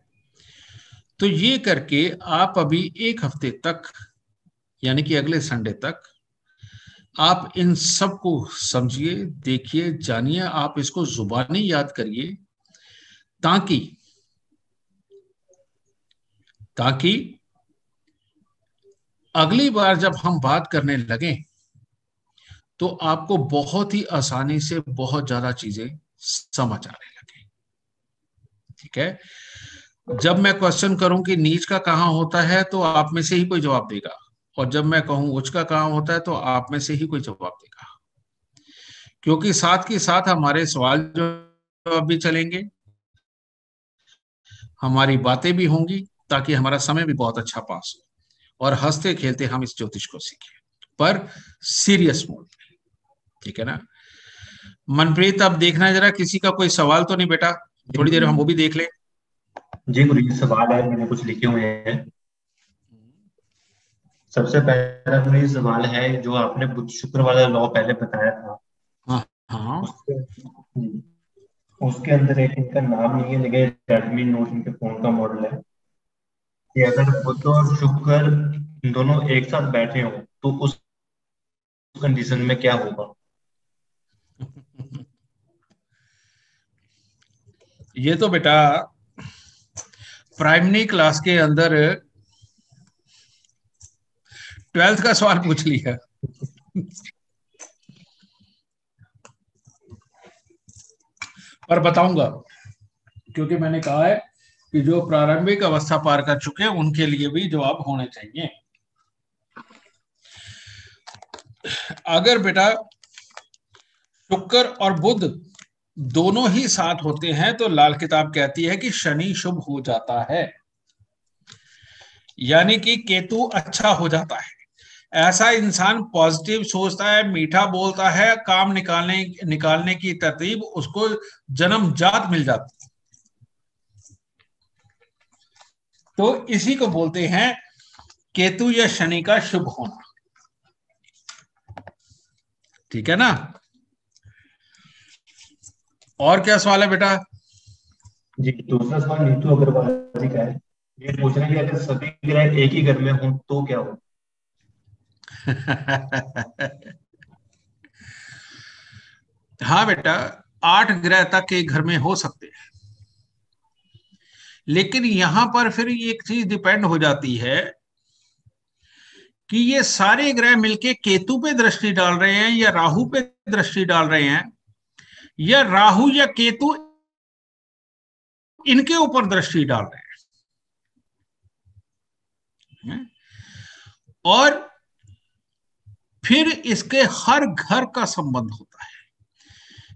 तो ये करके आप अभी एक हफ़्ते तक यानी कि अगले संडे तक आप इन सबको समझिए देखिए जानिए आप इसको जुबानी याद करिए ताकि ताकि अगली बार जब हम बात करने लगे तो आपको बहुत ही आसानी से बहुत ज़्यादा चीज़ें समझ आने लगे। ठीक है? जब मैं क्वेश्चन करूँ कि नीच का कहाँ होता है तो आप में से ही कोई जवाब देगा। और जब मैं कहूँ उच्च का कहाँ होता है तो आप में से ही कोई जवाब देगा। क्योंकि साथ के साथ हमारे सवाल जो भी चलेंगे, हमारी बातें भी होंगी, ताकि हमारा समय भी बहुत अच्छा पास हो। और हँसते खेलते हम इस ज्योतिष को सीखे। पर सीरियस मोड में ठीक है ना? मनप्रीत अब देखना जरा किसी का कोई सवाल तो नहीं बेटा? थोड़ी देर हम वो भी देख ले। जी गुरु जी सवाल है मैंने कुछ लिखे हुए हैं। सबसे पहला गुरु सवाल है जो आपने शुक्र वाला लॉ पहले बताया था। हाँ हाँ। उसके, उसके अंदर एक इनका नाम नहीं है लेकिन रेडमी नोट इनके फ़ोन का मॉडल है। कि अगर बुद्ध और शुक्र दोनों एक साथ बैठे हो तो उस कंडीशन में क्या होगा? [laughs] ये तो बेटा प्राइमरी क्लास के अंदर ट्वेल्थ का सवाल पूछ लिया। पर बताऊँगा, क्योंकि मैंने कहा है कि जो प्रारंभिक अवस्था पार कर चुके हैं, उनके लिए भी जवाब होने चाहिए। अगर बेटा शुक्र और बुध दोनों ही साथ होते हैं तो लाल किताब कहती है कि शनि शुभ हो जाता है। यानी कि केतु अच्छा हो जाता है। ऐसा इंसान पॉजिटिव सोचता है, मीठा बोलता है, काम निकालने निकालने की तरतीब, उसको जन्म जात मिल जाती है तो इसी को बोलते हैं केतु या शनि का शुभ होना। ठीक है ना? और क्या सवाल है बेटा? जी दूसरा सवाल नीतू अग्रवाल जी का है। ये पूछ रहे हैं कि अगर सभी ग्रह एक ही घर में हो तो क्या हो [laughs] हाँ बेटा आठ ग्रह तक एक घर में हो सकते हैं। लेकिन यहाँ पर फिर एक चीज़ डिपेंड हो जाती है कि ये सारे ग्रह मिलके केतु पे दृष्टि डाल रहे हैं या राहु पे दृष्टि डाल रहे हैं, या राहु या केतु इनके ऊपर दृष्टि डाल रहे हैं? और फिर इसके हर घर का संबंध होता है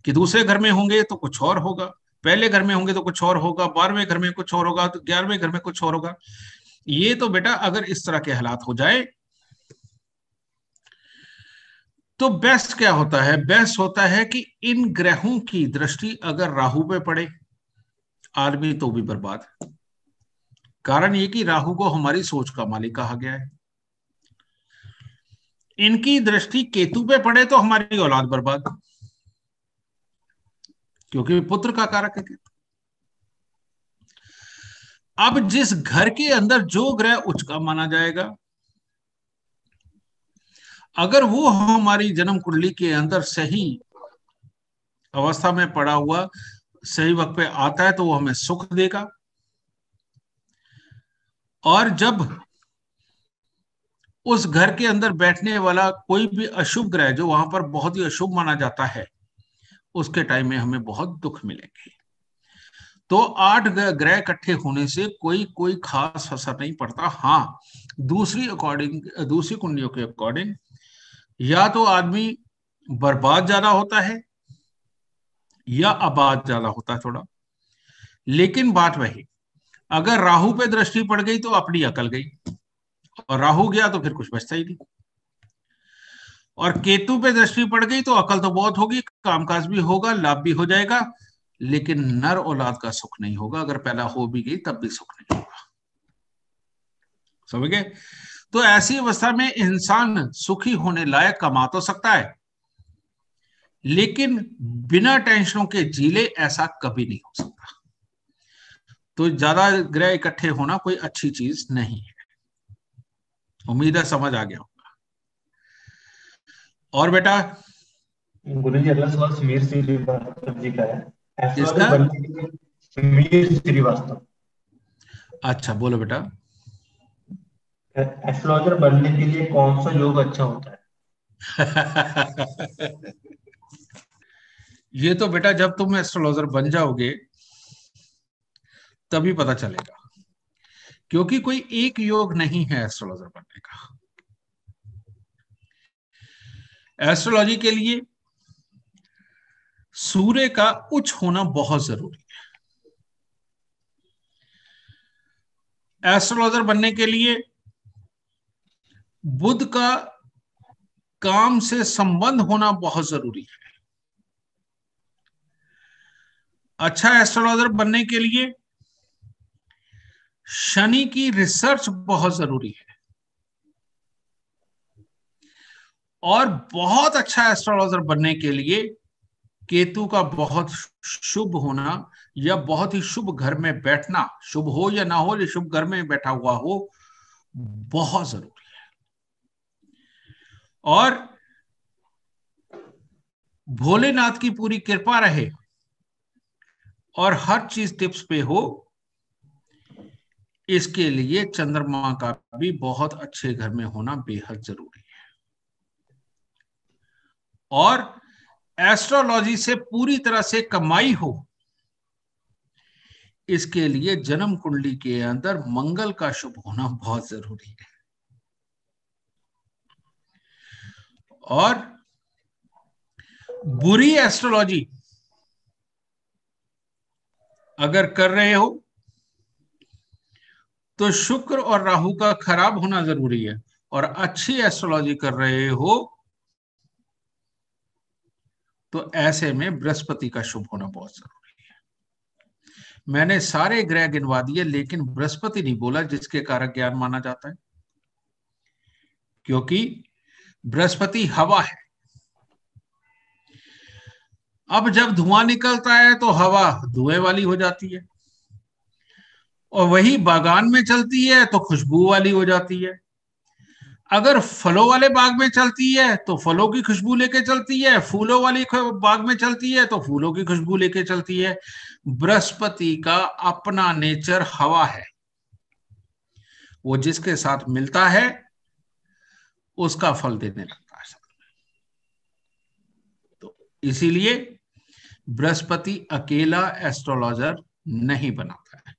कि दूसरे घर में होंगे तो कुछ और होगा। पहले घर में होंगे तो कुछ और होगा, बारहवें घर में कुछ और होगा तो ग्यारहवें घर में कुछ और होगा। ये तो बेटा अगर इस तरह के हालात हो जाए तो बेस्ट क्या होता है? बेस्ट होता है कि इन ग्रहों की दृष्टि अगर राहु पे पड़े, आदमी तो भी बर्बाद। कारण ये कि राहु को हमारी सोच का मालिक कहा गया है। इनकी दृष्टि केतु पे पड़े तो हमारी औलाद बर्बाद। क्योंकि पुत्र का कारक है अब जिस घर के अंदर जो ग्रह उच्च का माना जाएगा, अगर वो हमारी जन्म कुंडली के अंदर सही अवस्था में पड़ा हुआ, सही वक्त पे आता है तो वो हमें सुख देगा। और जब उस घर के अंदर बैठने वाला कोई भी अशुभ ग्रह, जो वहाँ पर बहुत ही अशुभ माना जाता है उसके टाइम में हमें बहुत दुख मिलेंगे। तो आठ ग्रह इकट्ठे होने से कोई कोई खास असर नहीं पड़ता। हाँ दूसरी अकॉर्डिंग दूसरी कुंडलियों के अकॉर्डिंग या तो आदमी बर्बाद ज़्यादा होता है, या आबाद ज़्यादा होता है थोड़ा। लेकिन बात वही, अगर राहु पे दृष्टि पड़ गई तो अपनी अकल गई, और राहु गया तो फिर कुछ बचता ही नहीं। और केतु पे दृष्टि पड़ गई तो अकल तो बहुत होगी, कामकाज भी होगा, लाभ भी हो जाएगा, लेकिन नर औलाद का सुख नहीं होगा। अगर पैदा हो भी गई, तब भी सुख नहीं होगा। समझ गए? तो ऐसी अवस्था में इंसान सुखी होने लायक कमा तो सकता है, लेकिन बिना टेंशनों के जीले ऐसा कभी नहीं हो सकता। तो ज़्यादा ग्रह इकट्ठे होना कोई अच्छी चीज़ नहीं है। उम्मीद है समझ आ गया। और बेटा? गुरु जी अगला सवाल समीर सिंह जी का है। किसका? समीर श्रीवास्तव। अच्छा बोलो बेटा। एस्ट्रोलॉजर बनने के लिए कौन सा योग अच्छा होता है? [laughs] ये तो बेटा जब तुम एस्ट्रोलॉजर बन जाओगे तभी पता चलेगा। क्योंकि कोई एक योग नहीं है एस्ट्रोलॉजर बनने का। एस्ट्रोलॉजी के लिए सूर्य का उच्च होना बहुत ज़रूरी है। एस्ट्रोलॉजर बनने के लिए बुद्ध का काम से संबंध होना बहुत ज़रूरी है। अच्छा एस्ट्रोलॉजर बनने के लिए शनि की रिसर्च बहुत ज़रूरी है। और बहुत अच्छा एस्ट्रोलॉजर बनने के लिए केतु का बहुत शुभ होना या बहुत ही शुभ घर में बैठना, शुभ हो या ना हो, या शुभ घर में बैठा हुआ हो, बहुत ज़रूरी है। और भोलेनाथ की पूरी कृपा रहे और हर चीज़ टिप्स पे हो, इसके लिए चंद्रमा का भी बहुत अच्छे घर में होना बेहद ज़रूरी और एस्ट्रोलॉजी से पूरी तरह से कमाई हो, इसके लिए जन्म कुंडली के अंदर मंगल का शुभ होना बहुत ज़रूरी है। और बुरी एस्ट्रोलॉजी अगर कर रहे हो तो शुक्र और राहु का खराब होना ज़रूरी है। और अच्छी एस्ट्रोलॉजी कर रहे हो तो ऐसे में बृहस्पति का शुभ होना बहुत ज़रूरी है। मैंने सारे ग्रह गिनवा दिए, लेकिन बृहस्पति नहीं बोला जिसके कारक ज्ञान माना जाता है। क्योंकि बृहस्पति हवा है। अब जब धुआँ निकलता है तो हवा धुएँ वाली हो जाती है। और वही बागान में चलती है तो खुशबू वाली हो जाती है। अगर फलों वाले बाग में चलती है तो फलों की खुशबू लेके चलती है, फूलों वाली बाग में चलती है तो फूलों की खुशबू लेके चलती है। बृहस्पति का अपना नेचर हवा है। वो जिसके साथ मिलता है, उसका फल देने लगता है तो इसीलिए बृहस्पति अकेला एस्ट्रोलॉजर नहीं बनाता है।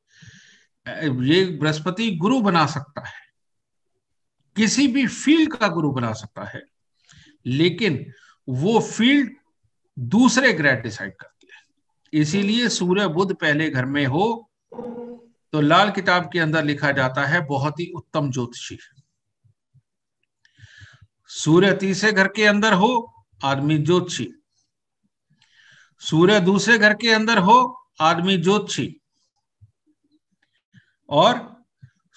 ये बृहस्पति गुरु बना सकता है। किसी भी फ़ील्ड का गुरु बना सकता है, लेकिन वो फ़ील्ड दूसरे ग्रह डिसाइड करती है। इसीलिए सूर्य बुद्ध पहले घर में हो तो लाल किताब के अंदर लिखा जाता है, बहुत ही उत्तम ज्योतिषी सूर्य तीसरे घर के अंदर हो, आदमी ज्योतिषी। सूर्य दूसरे घर के अंदर हो, आदमी ज्योतिषी। और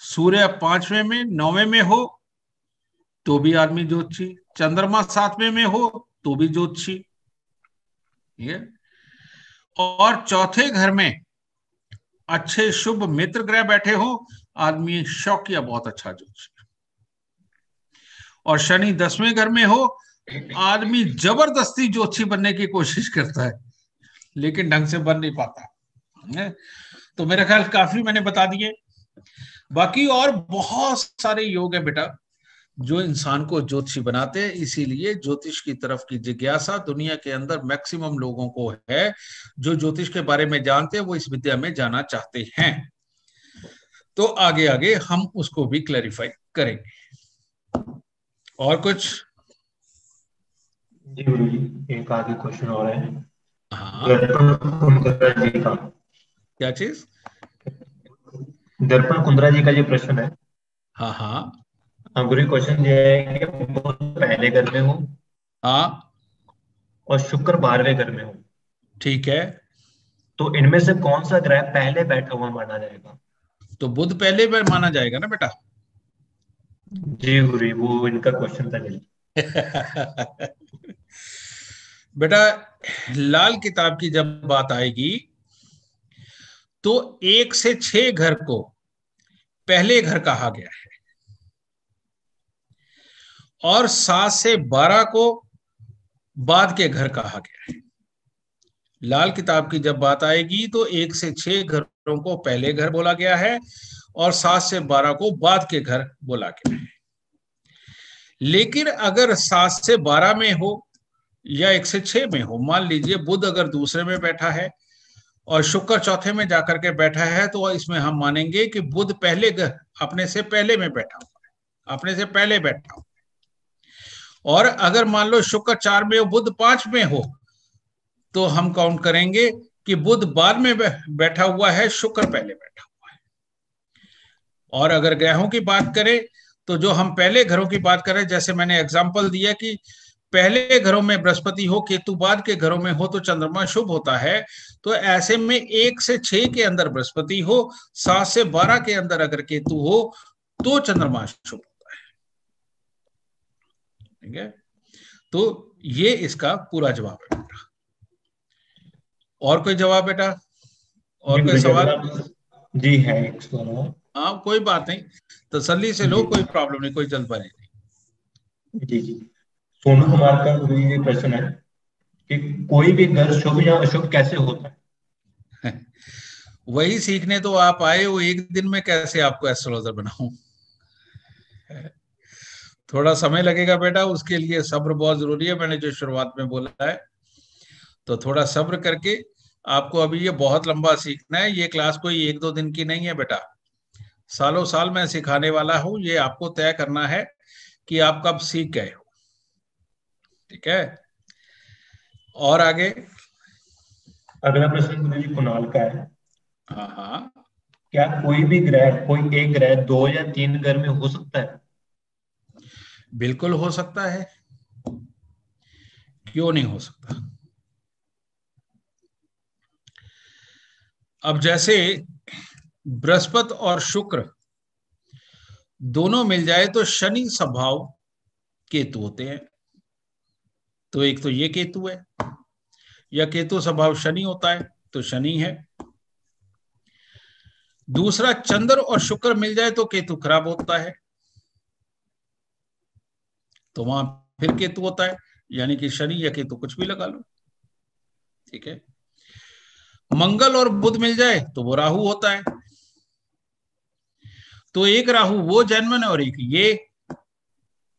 सूर्य पाँचवें में, नौवे में हो तो भी आदमी ज्योतिषी चंद्रमा सातवें में हो तो भी ज्योतिषी और चौथे घर में अच्छे, शुभ मित्र ग्रह बैठे हो, आदमी शौकिया बहुत अच्छा ज्योतिषी और शनि दसवें घर में हो, आदमी ज़बरदस्ती ज्योतिषी बनने की कोशिश करता है, लेकिन ढंग से बन नहीं पाता। तो मेरा ख्याल काफ़ी मैंने बता दिए। बाकी और बहुत सारे योग है बेटा। जो इंसान को ज्योतिषी बनाते हैं इसीलिए ज्योतिष की तरफ़ की जिज्ञासा दुनिया के अंदर मैक्सिमम लोगों को है जो ज्योतिष के बारे में जानते हैं वो इस विद्या में जाना चाहते हैं। तो आगे आगे हम उसको भी क्लैरिफाई करेंगे। और कुछ? जी गुरु जी एक आगे क्वेश्चन और है। हाँ। दर्पण जी का। क्या चीज़? दर्पण कुंद्रा जी का ये प्रश्न है। हाँ हाँ। हाँ गुरु क्वेश्चन ये है कि बुध पहले घर में हो हाँ। और शुक्र बारहवें घर में हो। ठीक है। तो इनमें से कौन सा ग्रह पहले बैठा हुआ माना जाएगा? तो बुध पहले बार माना जाएगा ना बेटा? जी गुरु वो इनका क्वेश्चन था [laughs] बेटा लाल किताब की जब बात आएगी तो एक से छह घर को पहले घर कहा गया है। और सात से बारह को बाद के घर कहा गया है। लाल किताब की जब बात आएगी तो एक से छह घरों को पहले घर बोला गया है और सात से बारह को बाद के घर बोला गया है। लेकिन अगर सात से बारह में हो या एक से छह में हो, मान लीजिए बुध अगर दूसरे में बैठा है और शुक्र चौथे में जाकर के बैठा है तो इसमें हम मानेंगे कि बुध पहले घर, अपने से पहले में बैठा हुआ है। अपने से पहले बैठा हुआ और अगर मान लो शुक्र चार में हो, बुध पाँच में हो तो हम काउंट करेंगे कि बुध बाद में बैठा हुआ है, शुक्र पहले बैठा हुआ है। और अगर ग्रहों की बात करें तो जो हम पहले घरों की बात करें, जैसे मैंने एग्ज़ाम्पल दिया कि पहले घरों में बृहस्पति हो, केतु बाद के घरों में हो तो चंद्रमा शुभ होता है तो ऐसे में एक से छह के अंदर बृहस्पति हो, सात से बारह के अंदर अगर केतु हो तो चंद्रमा शुभ। ठीक है? तो ये इसका पूरा जवाब है बेटा। और कोई जवाब बेटा? और कोई सवाल? जी है हाँ कोई बात नहीं। तसल्ली से लो कोई प्रॉब्लम नहीं कोई जल्दबाजी नहीं। जी जी। सोनू कुमार का ये प्रश्न है कि कोई भी घर शुभ या अशुभ कैसे होता है? [laughs] वही सीखने तो आप आए वो एक दिन में कैसे आपको एस्ट्रोलॉजर बनाऊँ? थोड़ा समय लगेगा बेटा उसके लिए सब्र बहुत ज़रूरी है मैंने जो शुरुआत में बोला है। तो थोड़ा सब्र करके आपको अभी ये बहुत लंबा सीखना है ये क्लास कोई एक दो दिन की नहीं है बेटा। सालों साल मैं सिखाने वाला हूँ ये आपको तय करना है कि आप कब सीख गए हो। ठीक है? और आगे। अगला प्रश्न जी कुणाल का है। हाँ हाँ। क्या कोई भी ग्रह कोई एक ग्रह दो या तीन घर में हो सकता है? बिल्कुल हो सकता है, क्यों नहीं हो सकता? अब जैसे बृहस्पति और शुक्र दोनों मिल जाए तो शनि स्वभाव केतु होते हैं। तो एक तो ये केतु है, या केतु स्वभाव शनि होता है तो शनि है। दूसरा चंद्र और शुक्र मिल जाए तो केतु खराब होता है तो वहाँ फिर केतु होता है, यानी कि शनि या केतु कुछ भी लगा लो। ठीक है? मंगल और बुध मिल जाए तो वो राहु होता है। तो एक राहु, वो जन्मन और एक ये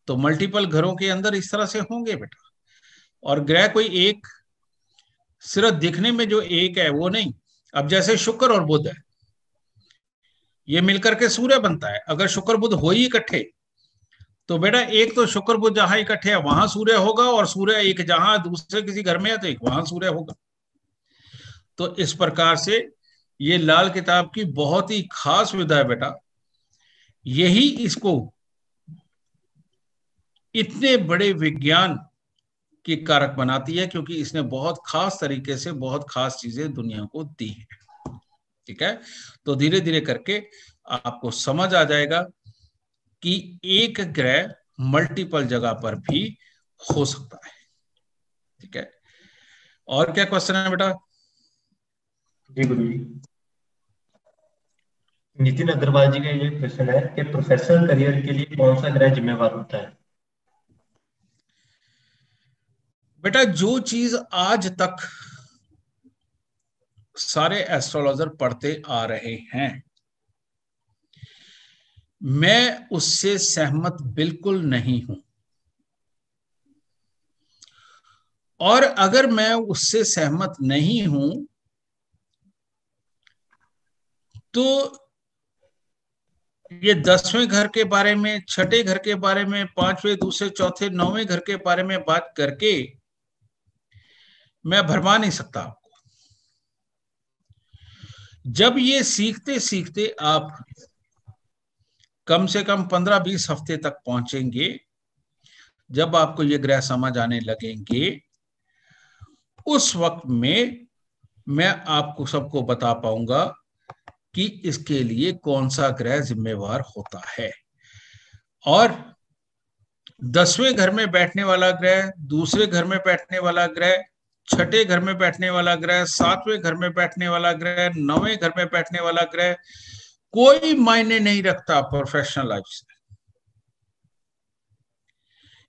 तो मल्टीपल घरों के अंदर इस तरह से होंगे बेटा। और ग्रह कोई एक, सिर्फ़ दिखने में जो एक है, वो नहीं। अब जैसे शुक्र और बुध है, ये मिलकर के सूर्य बनता है। अगर शुक्र बुध हो ही इकट्ठे तो बेटा एक तो शुक्र बुध जहाँ इकट्ठे है, वहाँ सूर्य होगा और सूर्य एक जहाँ दूसरे किसी घर में है तो एक वहाँ सूर्य होगा। तो इस प्रकार से ये लाल किताब की बहुत ही खास विधा है बेटा। यही इसको इतने बड़े विज्ञान की कारक बनाती है क्योंकि इसने बहुत खास तरीके से बहुत खास चीज़ें दुनिया को दी है। ठीक है? तो धीरे धीरे करके आपको समझ आ जाएगा कि एक ग्रह मल्टीपल जगह पर भी हो सकता है। ठीक है? और क्या क्वेश्चन है बेटा? जी गुरु जी। नितिन अग्रवाल जी का ये क्वेश्चन है कि प्रोफेशनल करियर के लिए कौन सा ग्रह जिम्मेवार होता है? बेटा जो चीज़ आज तक सारे एस्ट्रोलॉजर पढ़ते आ रहे हैं मैं उससे सहमत बिल्कुल नहीं हूँ। और अगर मैं उससे सहमत नहीं हूँ तो ये दसवें घर के बारे में, छठे घर के बारे में, पाँचवें, दूसरे, चौथे, नौवें घर के बारे में बात करके मैं भरमा नहीं सकता आपको। जब ये सीखते सीखते आप कम से कम पंद्रह बीस हफ़्ते तक पहुँचेंगे। जब आपको ये ग्रह समझ आने लगेंगे, उस वक्त में मैं आपको सबको बता पाऊँगा कि इसके लिए कौन सा ग्रह जिम्मेवार होता है। और दसवें घर में बैठने वाला ग्रह, दूसरे घर में बैठने वाला ग्रह, छठे घर में बैठने वाला ग्रह, सातवें घर में बैठने वाला ग्रह, नौवें घर में बैठने वाला ग्रह कोई मायने नहीं रखता प्रोफेशनल लाइफ से।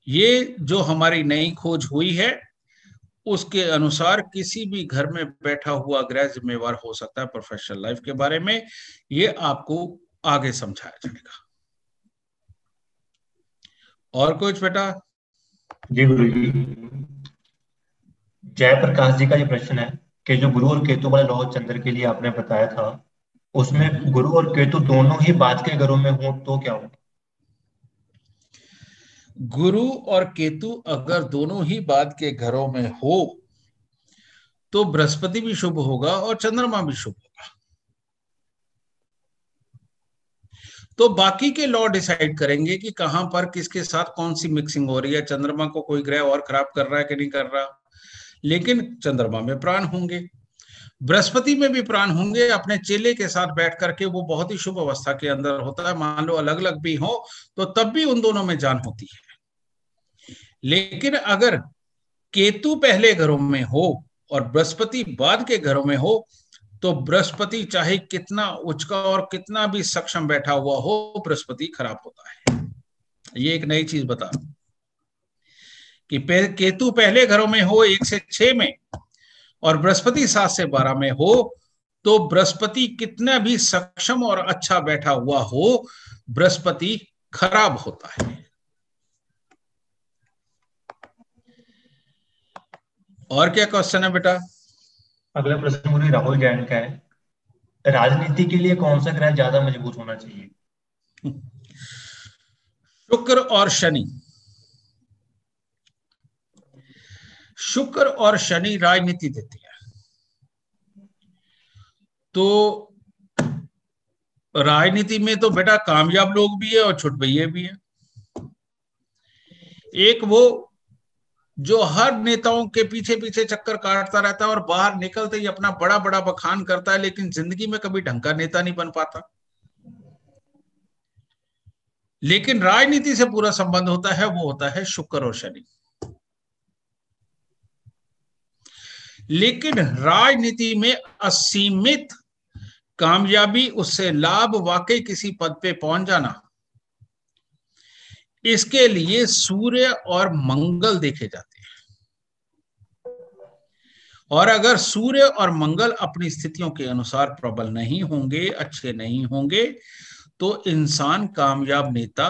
ये जो हमारी नई खोज हुई है, उसके अनुसार किसी भी घर में बैठा हुआ ग्रह जिम्मेवार हो सकता है प्रोफेशनल लाइफ के बारे में, ये आपको आगे समझाया जाएगा। और कुछ बेटा? जी गुरु जी। जयप्रकाश जी का ये प्रश्न है कि जो गुरु और केतु वाले लॉ चंद्र के लिए आपने बताया था उसमें गुरु और केतु दोनों ही बात के घरों में हो तो क्या होगा? गुरु और केतु अगर दोनों ही बाद के घरों में हो तो बृहस्पति भी शुभ होगा और चंद्रमा भी शुभ होगा। तो बाकी के लॉ डिसाइड करेंगे कि कहाँ पर किसके साथ कौन सी मिक्सिंग हो रही है। चंद्रमा को कोई ग्रह और खराब कर रहा है कि नहीं कर रहा? लेकिन चंद्रमा में प्राण होंगे। बृहस्पति में भी प्राण होंगे, अपने चेले के साथ बैठ करके वो बहुत ही शुभ अवस्था के अंदर होता है। मान लो अलग अलग भी हो तो तब भी उन दोनों में जान होती है। लेकिन अगर केतु पहले घरों में हो और बृहस्पति बाद के घरों में हो तो बृहस्पति चाहे कितना उचका और कितना भी सक्षम बैठा हुआ हो, बृहस्पति खराब होता है। ये एक नई चीज़ बता। कि केतु पहले घरों में हो, एक से छह में और बृहस्पति सात से बारह में हो तो बृहस्पति कितना भी सक्षम और अच्छा बैठा हुआ हो बृहस्पति खराब होता है। और क्या क्वेश्चन है बेटा? अगला प्रश्न मुझे राहुल जैन का है। राजनीति के लिए कौन सा ग्रह ज़्यादा मज़बूत होना चाहिए? [laughs] शुक्र और शनि। शुक्र और शनि राजनीति देते हैं। तो राजनीति में तो बेटा कामयाब लोग भी है और छुटभैये भी है। एक वो जो हर नेताओं के पीछे पीछे चक्कर काटता रहता है और बाहर निकलते ही अपना बड़ा बड़ा बखान करता है, लेकिन ज़िंदगी में कभी ढंग का नेता नहीं बन पाता। लेकिन राजनीति से पूरा संबंध होता है, वो होता है शुक्र और शनि। लेकिन राजनीति में असीमित कामयाबी, उससे लाभ वाकई किसी पद पे पहुँच जाना। इसके लिए सूर्य और मंगल देखे जाते हैं। और अगर सूर्य और मंगल अपनी स्थितियों के अनुसार प्रबल नहीं होंगे, अच्छे नहीं होंगे तो इंसान कामयाब नेता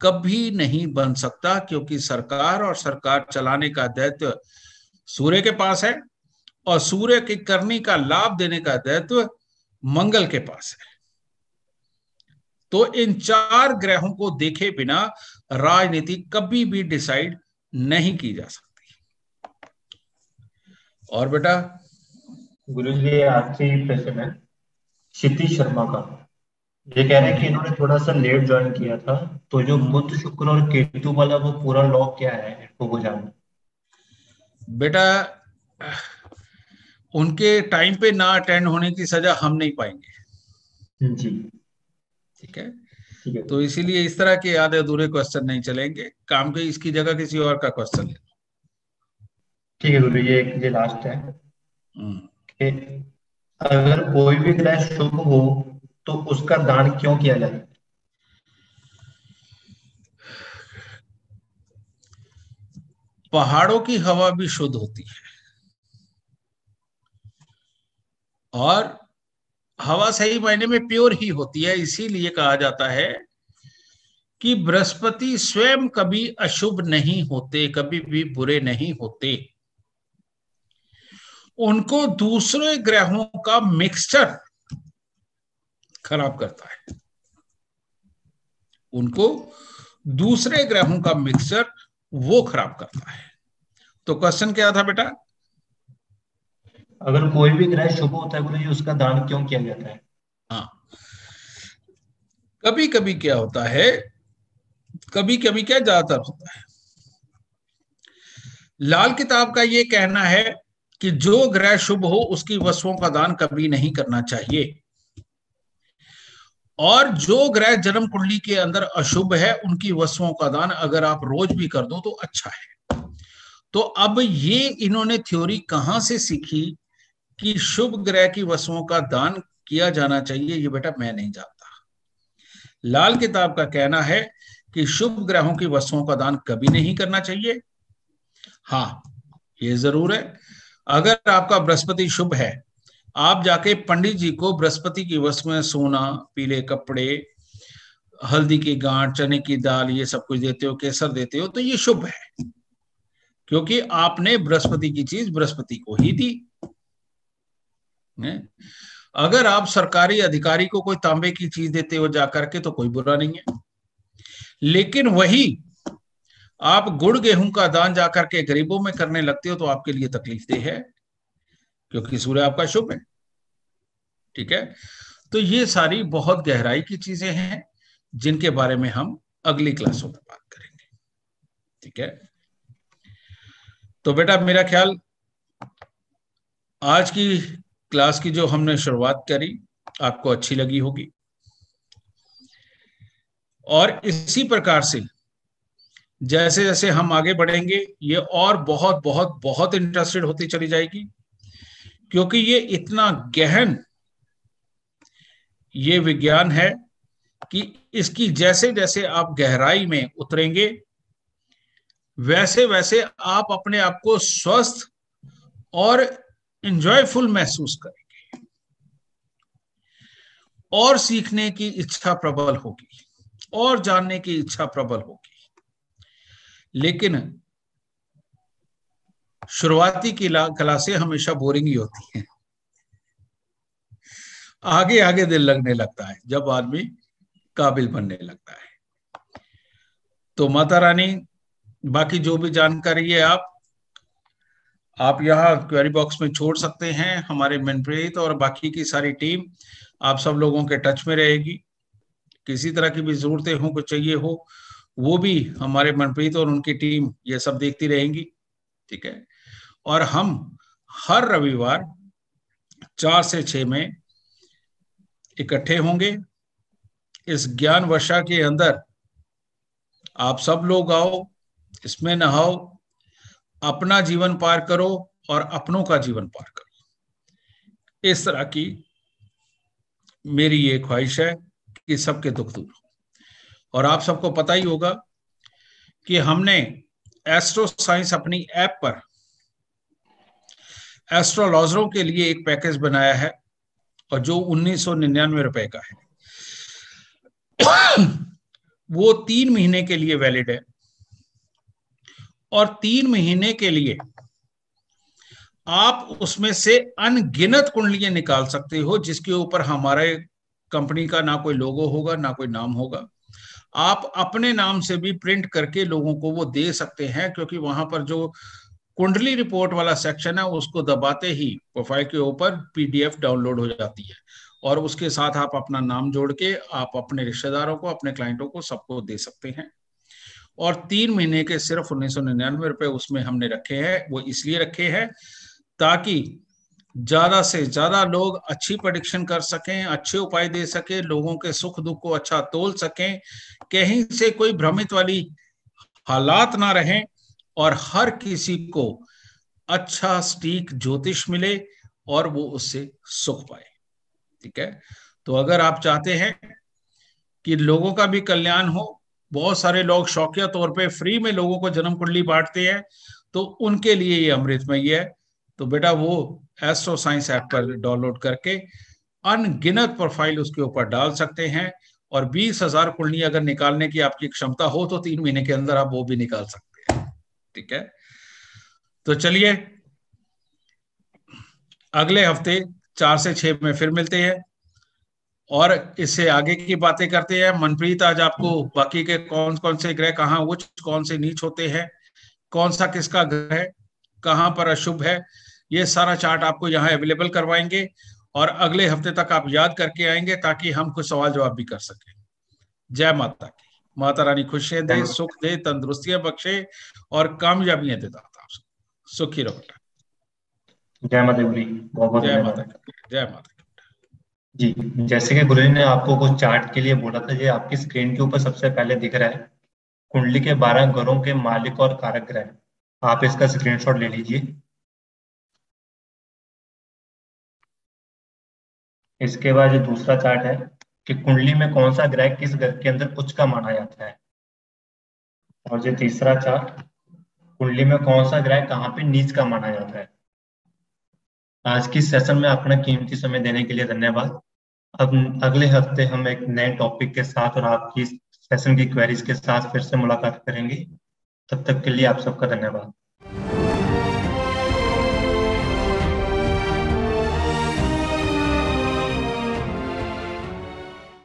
कभी नहीं बन सकता, क्योंकि सरकार और सरकार चलाने का दायित्व सूर्य के पास है। और सूर्य की करनी का लाभ देने का दायित्व मंगल के पास है। तो इन चार ग्रहों को देखे बिना राजनीति कभी भी डिसाइड नहीं की जा सकती। और बेटा? गुरु जी आखिरी प्रश्न है क्षिति शर्मा का। ये कह रहे हैं कि इन्होंने थोड़ा सा लेट ज्वाइन किया था तो जो बुद्ध शुक्र और केतु वाला वो पूरा लॉ क्या है इनको वो जानना बेटा उनके टाइम पे ना अटेंड होने की सजा हम नहीं पाएँगे। जी। ठीक है? तो इसीलिए इस तरह के आधे अधूरे क्वेश्चन नहीं चलेंगे। काम के इसकी जगह किसी और का क्वेश्चन ले ठीक है गुरु ये ये लास्ट है। हम्म। कि अगर कोई भी ग्रह शुभ हो तो उसका दान क्यों किया जाए? पहाड़ों की हवा भी शुद्ध होती है। और हवा सही मायने में प्योर ही होती है, इसीलिए कहा जाता है कि बृहस्पति स्वयं कभी अशुभ नहीं होते, कभी भी बुरे नहीं होते। उनको दूसरे ग्रहों का मिक्सचर खराब करता है। उनको दूसरे ग्रहों का मिक्सचर वो खराब करता है। तो क्वेश्चन क्या था बेटा? अगर कोई भी ग्रह शुभ होता है गुरु जी उसका दान क्यों किया जाता है? हाँ। कभी कभी क्या होता है कभी कभी क्या ज़्यादातर होता है? लाल किताब का ये कहना है कि जो ग्रह शुभ हो, उसकी वस्तुओं का दान कभी नहीं करना चाहिए। और जो ग्रह जन्म कुंडली के अंदर अशुभ है, उनकी वस्तुओं का दान अगर आप रोज भी कर दो तो अच्छा है। तो अब ये इन्होंने थ्योरी कहाँ से सीखी? कि शुभ ग्रह की वस्तुओं का दान किया जाना चाहिए, ये बेटा मैं नहीं जानता। लाल किताब का कहना है कि शुभ ग्रहों की वस्तुओं का दान कभी नहीं करना चाहिए। हाँ ये ज़रूर है। अगर आपका बृहस्पति शुभ है, आप जाके पंडित जी को बृहस्पति की वस्तुएँ सोना, पीले कपड़े, हल्दी की गांठ, चने की दाल, ये सब कुछ देते हो, केसर देते हो तो ये शुभ है। क्योंकि आपने बृहस्पति की चीज़ बृहस्पति को ही दी। अगर आप सरकारी अधिकारी को कोई तांबे की चीज़ देते हो जाकर के तो कोई बुरा नहीं है। लेकिन वही आप गुड़ गेहूँ का दान जाकर के गरीबों में करने लगते हो तो आपके लिए तकलीफ़ दे है, क्योंकि सूर्य आपका शुभ है। ठीक है? तो ये सारी बहुत गहराई की चीज़ें हैं, जिनके बारे में हम अगली क्लासों में बात करेंगे। ठीक है? तो बेटा, मेरा ख्याल आज की क्लास की जो हमने शुरुआत करी, आपको अच्छी लगी होगी। और इसी प्रकार से जैसे जैसे हम आगे बढ़ेंगे, ये और बहुत बहुत बहुत इंटरेस्टेड होती चली जाएगी, क्योंकि ये इतना गहन, ये विज्ञान है कि इसकी जैसे जैसे आप गहराई में उतरेंगे वैसे वैसे आप अपने आप को स्वस्थ और इंजॉयफुल महसूस करेंगे। और सीखने की इच्छा प्रबल होगी, और जानने की इच्छा प्रबल होगी। लेकिन शुरुआती की क्लासे हमेशा बोरिंग ही होती हैं। आगे आगे दिल लगने लगता है, जब आदमी काबिल बनने लगता है। तो माता रानी, बाकी जो भी जानकारी है आप आप यहाँ क्वेरी बॉक्स में छोड़ सकते हैं हमारे मनप्रीत और बाकी की सारी टीम आप सब लोगों के टच में रहेगी। किसी तरह की भी जरूरतें हो, कुछ चाहिए हो, वो भी हमारे मनप्रीत और उनकी टीम ये सब देखती रहेंगी। ठीक है? और हम हर रविवार चार से छह में इकट्ठे होंगे। इस ज्ञान वर्षा के अंदर आप सब लोग आओ, इसमें नहाओ अपना जीवन पार करो और अपनों का जीवन पार करो। इस तरह की मेरी ये ख्वाहिश है कि सबके दुख दूर हो। और आप सबको पता ही होगा कि हमने एस्ट्रो साइंस अपनी ऐप पर एस्ट्रोलॉजरों के लिए एक पैकेज बनाया है और जो उन्नीस सौ निन्यानवे रुपए का है। वो तीन महीने के लिए वैलिड है। और तीन महीने के लिए आप उसमें से अनगिनत कुंडलियाँ निकाल सकते हो, जिसके ऊपर हमारे कंपनी का ना कोई लोगो होगा, ना कोई नाम होगा। आप अपने नाम से भी प्रिंट करके लोगों को वो दे सकते हैं, क्योंकि वहाँ पर जो कुंडली रिपोर्ट वाला सेक्शन है, उसको दबाते ही प्रोफ़ाइल के ऊपर पीडीएफ डाउनलोड हो जाती है। और उसके साथ आप अपना नाम जोड़ के आप अपने रिश्तेदारों को, अपने क्लाइंटों को सबको दे सकते हैं। और तीन महीने के सिर्फ़ उन्नीस सौ निन्यानवे रुपए उसमें हमने रखे हैं, वो इसलिए रखे हैं ताकि ज़्यादा से ज़्यादा लोग अच्छी प्रडिक्शन कर सकें, अच्छे उपाय दे सके, लोगों के सुख दुख को अच्छा तोल सकें, कहीं से कोई भ्रमित वाली हालात ना रहें और हर किसी को अच्छा स्टीक ज्योतिष मिले और वो उससे सुख पाए। ठीक है? तो अगर आप चाहते हैं कि लोगों का भी कल्याण हो बहुत सारे लोग शौकिया तौर पे फ्री में लोगों को जन्म कुंडली बांटते हैं तो उनके लिए ये अमृतमय है तो बेटा वो एस्ट्रो साइंस ऐप पर डाउनलोड करके अनगिनत प्रोफ़ाइल उसके ऊपर डाल सकते हैं और बीस हज़ार कुंडली अगर निकालने की आपकी क्षमता हो तो तीन महीने के अंदर आप वो भी निकाल सकते हैं। ठीक है? तो चलिए, अगले हफ़्ते चार से छह में फिर मिलते हैं। और इससे आगे की बातें करते हैं। मनप्रीत आज आपको बाकी के कौन कौन से ग्रह कहाँ उच्च कौन से नीच होते हैं? कौन सा किसका ग्रह है? कहाँ पर अशुभ है? ये सारा चार्ट आपको यहाँ अवेलेबल करवाएँगे और अगले हफ़्ते तक आप याद करके आएँगे ताकि हम कुछ सवाल जवाब भी कर सकें। जय माता की। माता रानी खुशियाँ दे सुख दे तंदुरुस्तियाँ बख्शे और कामयाबियाँ दे दाता सुखी रहो। जय माता जय माता जय माता जी, जैसे कि गुरु ने आपको कुछ चार्ट के लिए बोला था, ये आपकी स्क्रीन के ऊपर सबसे पहले दिख रहा है। कुंडली के बारह घरों के मालिक और कारक ग्रह आप इसका स्क्रीनशॉट ले लीजिए। इसके बाद जो दूसरा चार्ट है, कि कुंडली में कौन सा ग्रह किस घर के अंदर उच्च का माना जाता है? और जो तीसरा चार्ट कुंडली में कौन सा ग्रह कहाँ पे नीच का माना जाता है? आज की सेशन में अपना कीमती समय देने के लिए धन्यवाद। अब अगले हफ़्ते हम एक नए टॉपिक के साथ और आपकी सेशन की क्वेरीज के साथ फिर से मुलाकात करेंगे। तब तक के लिए आप सबका धन्यवाद।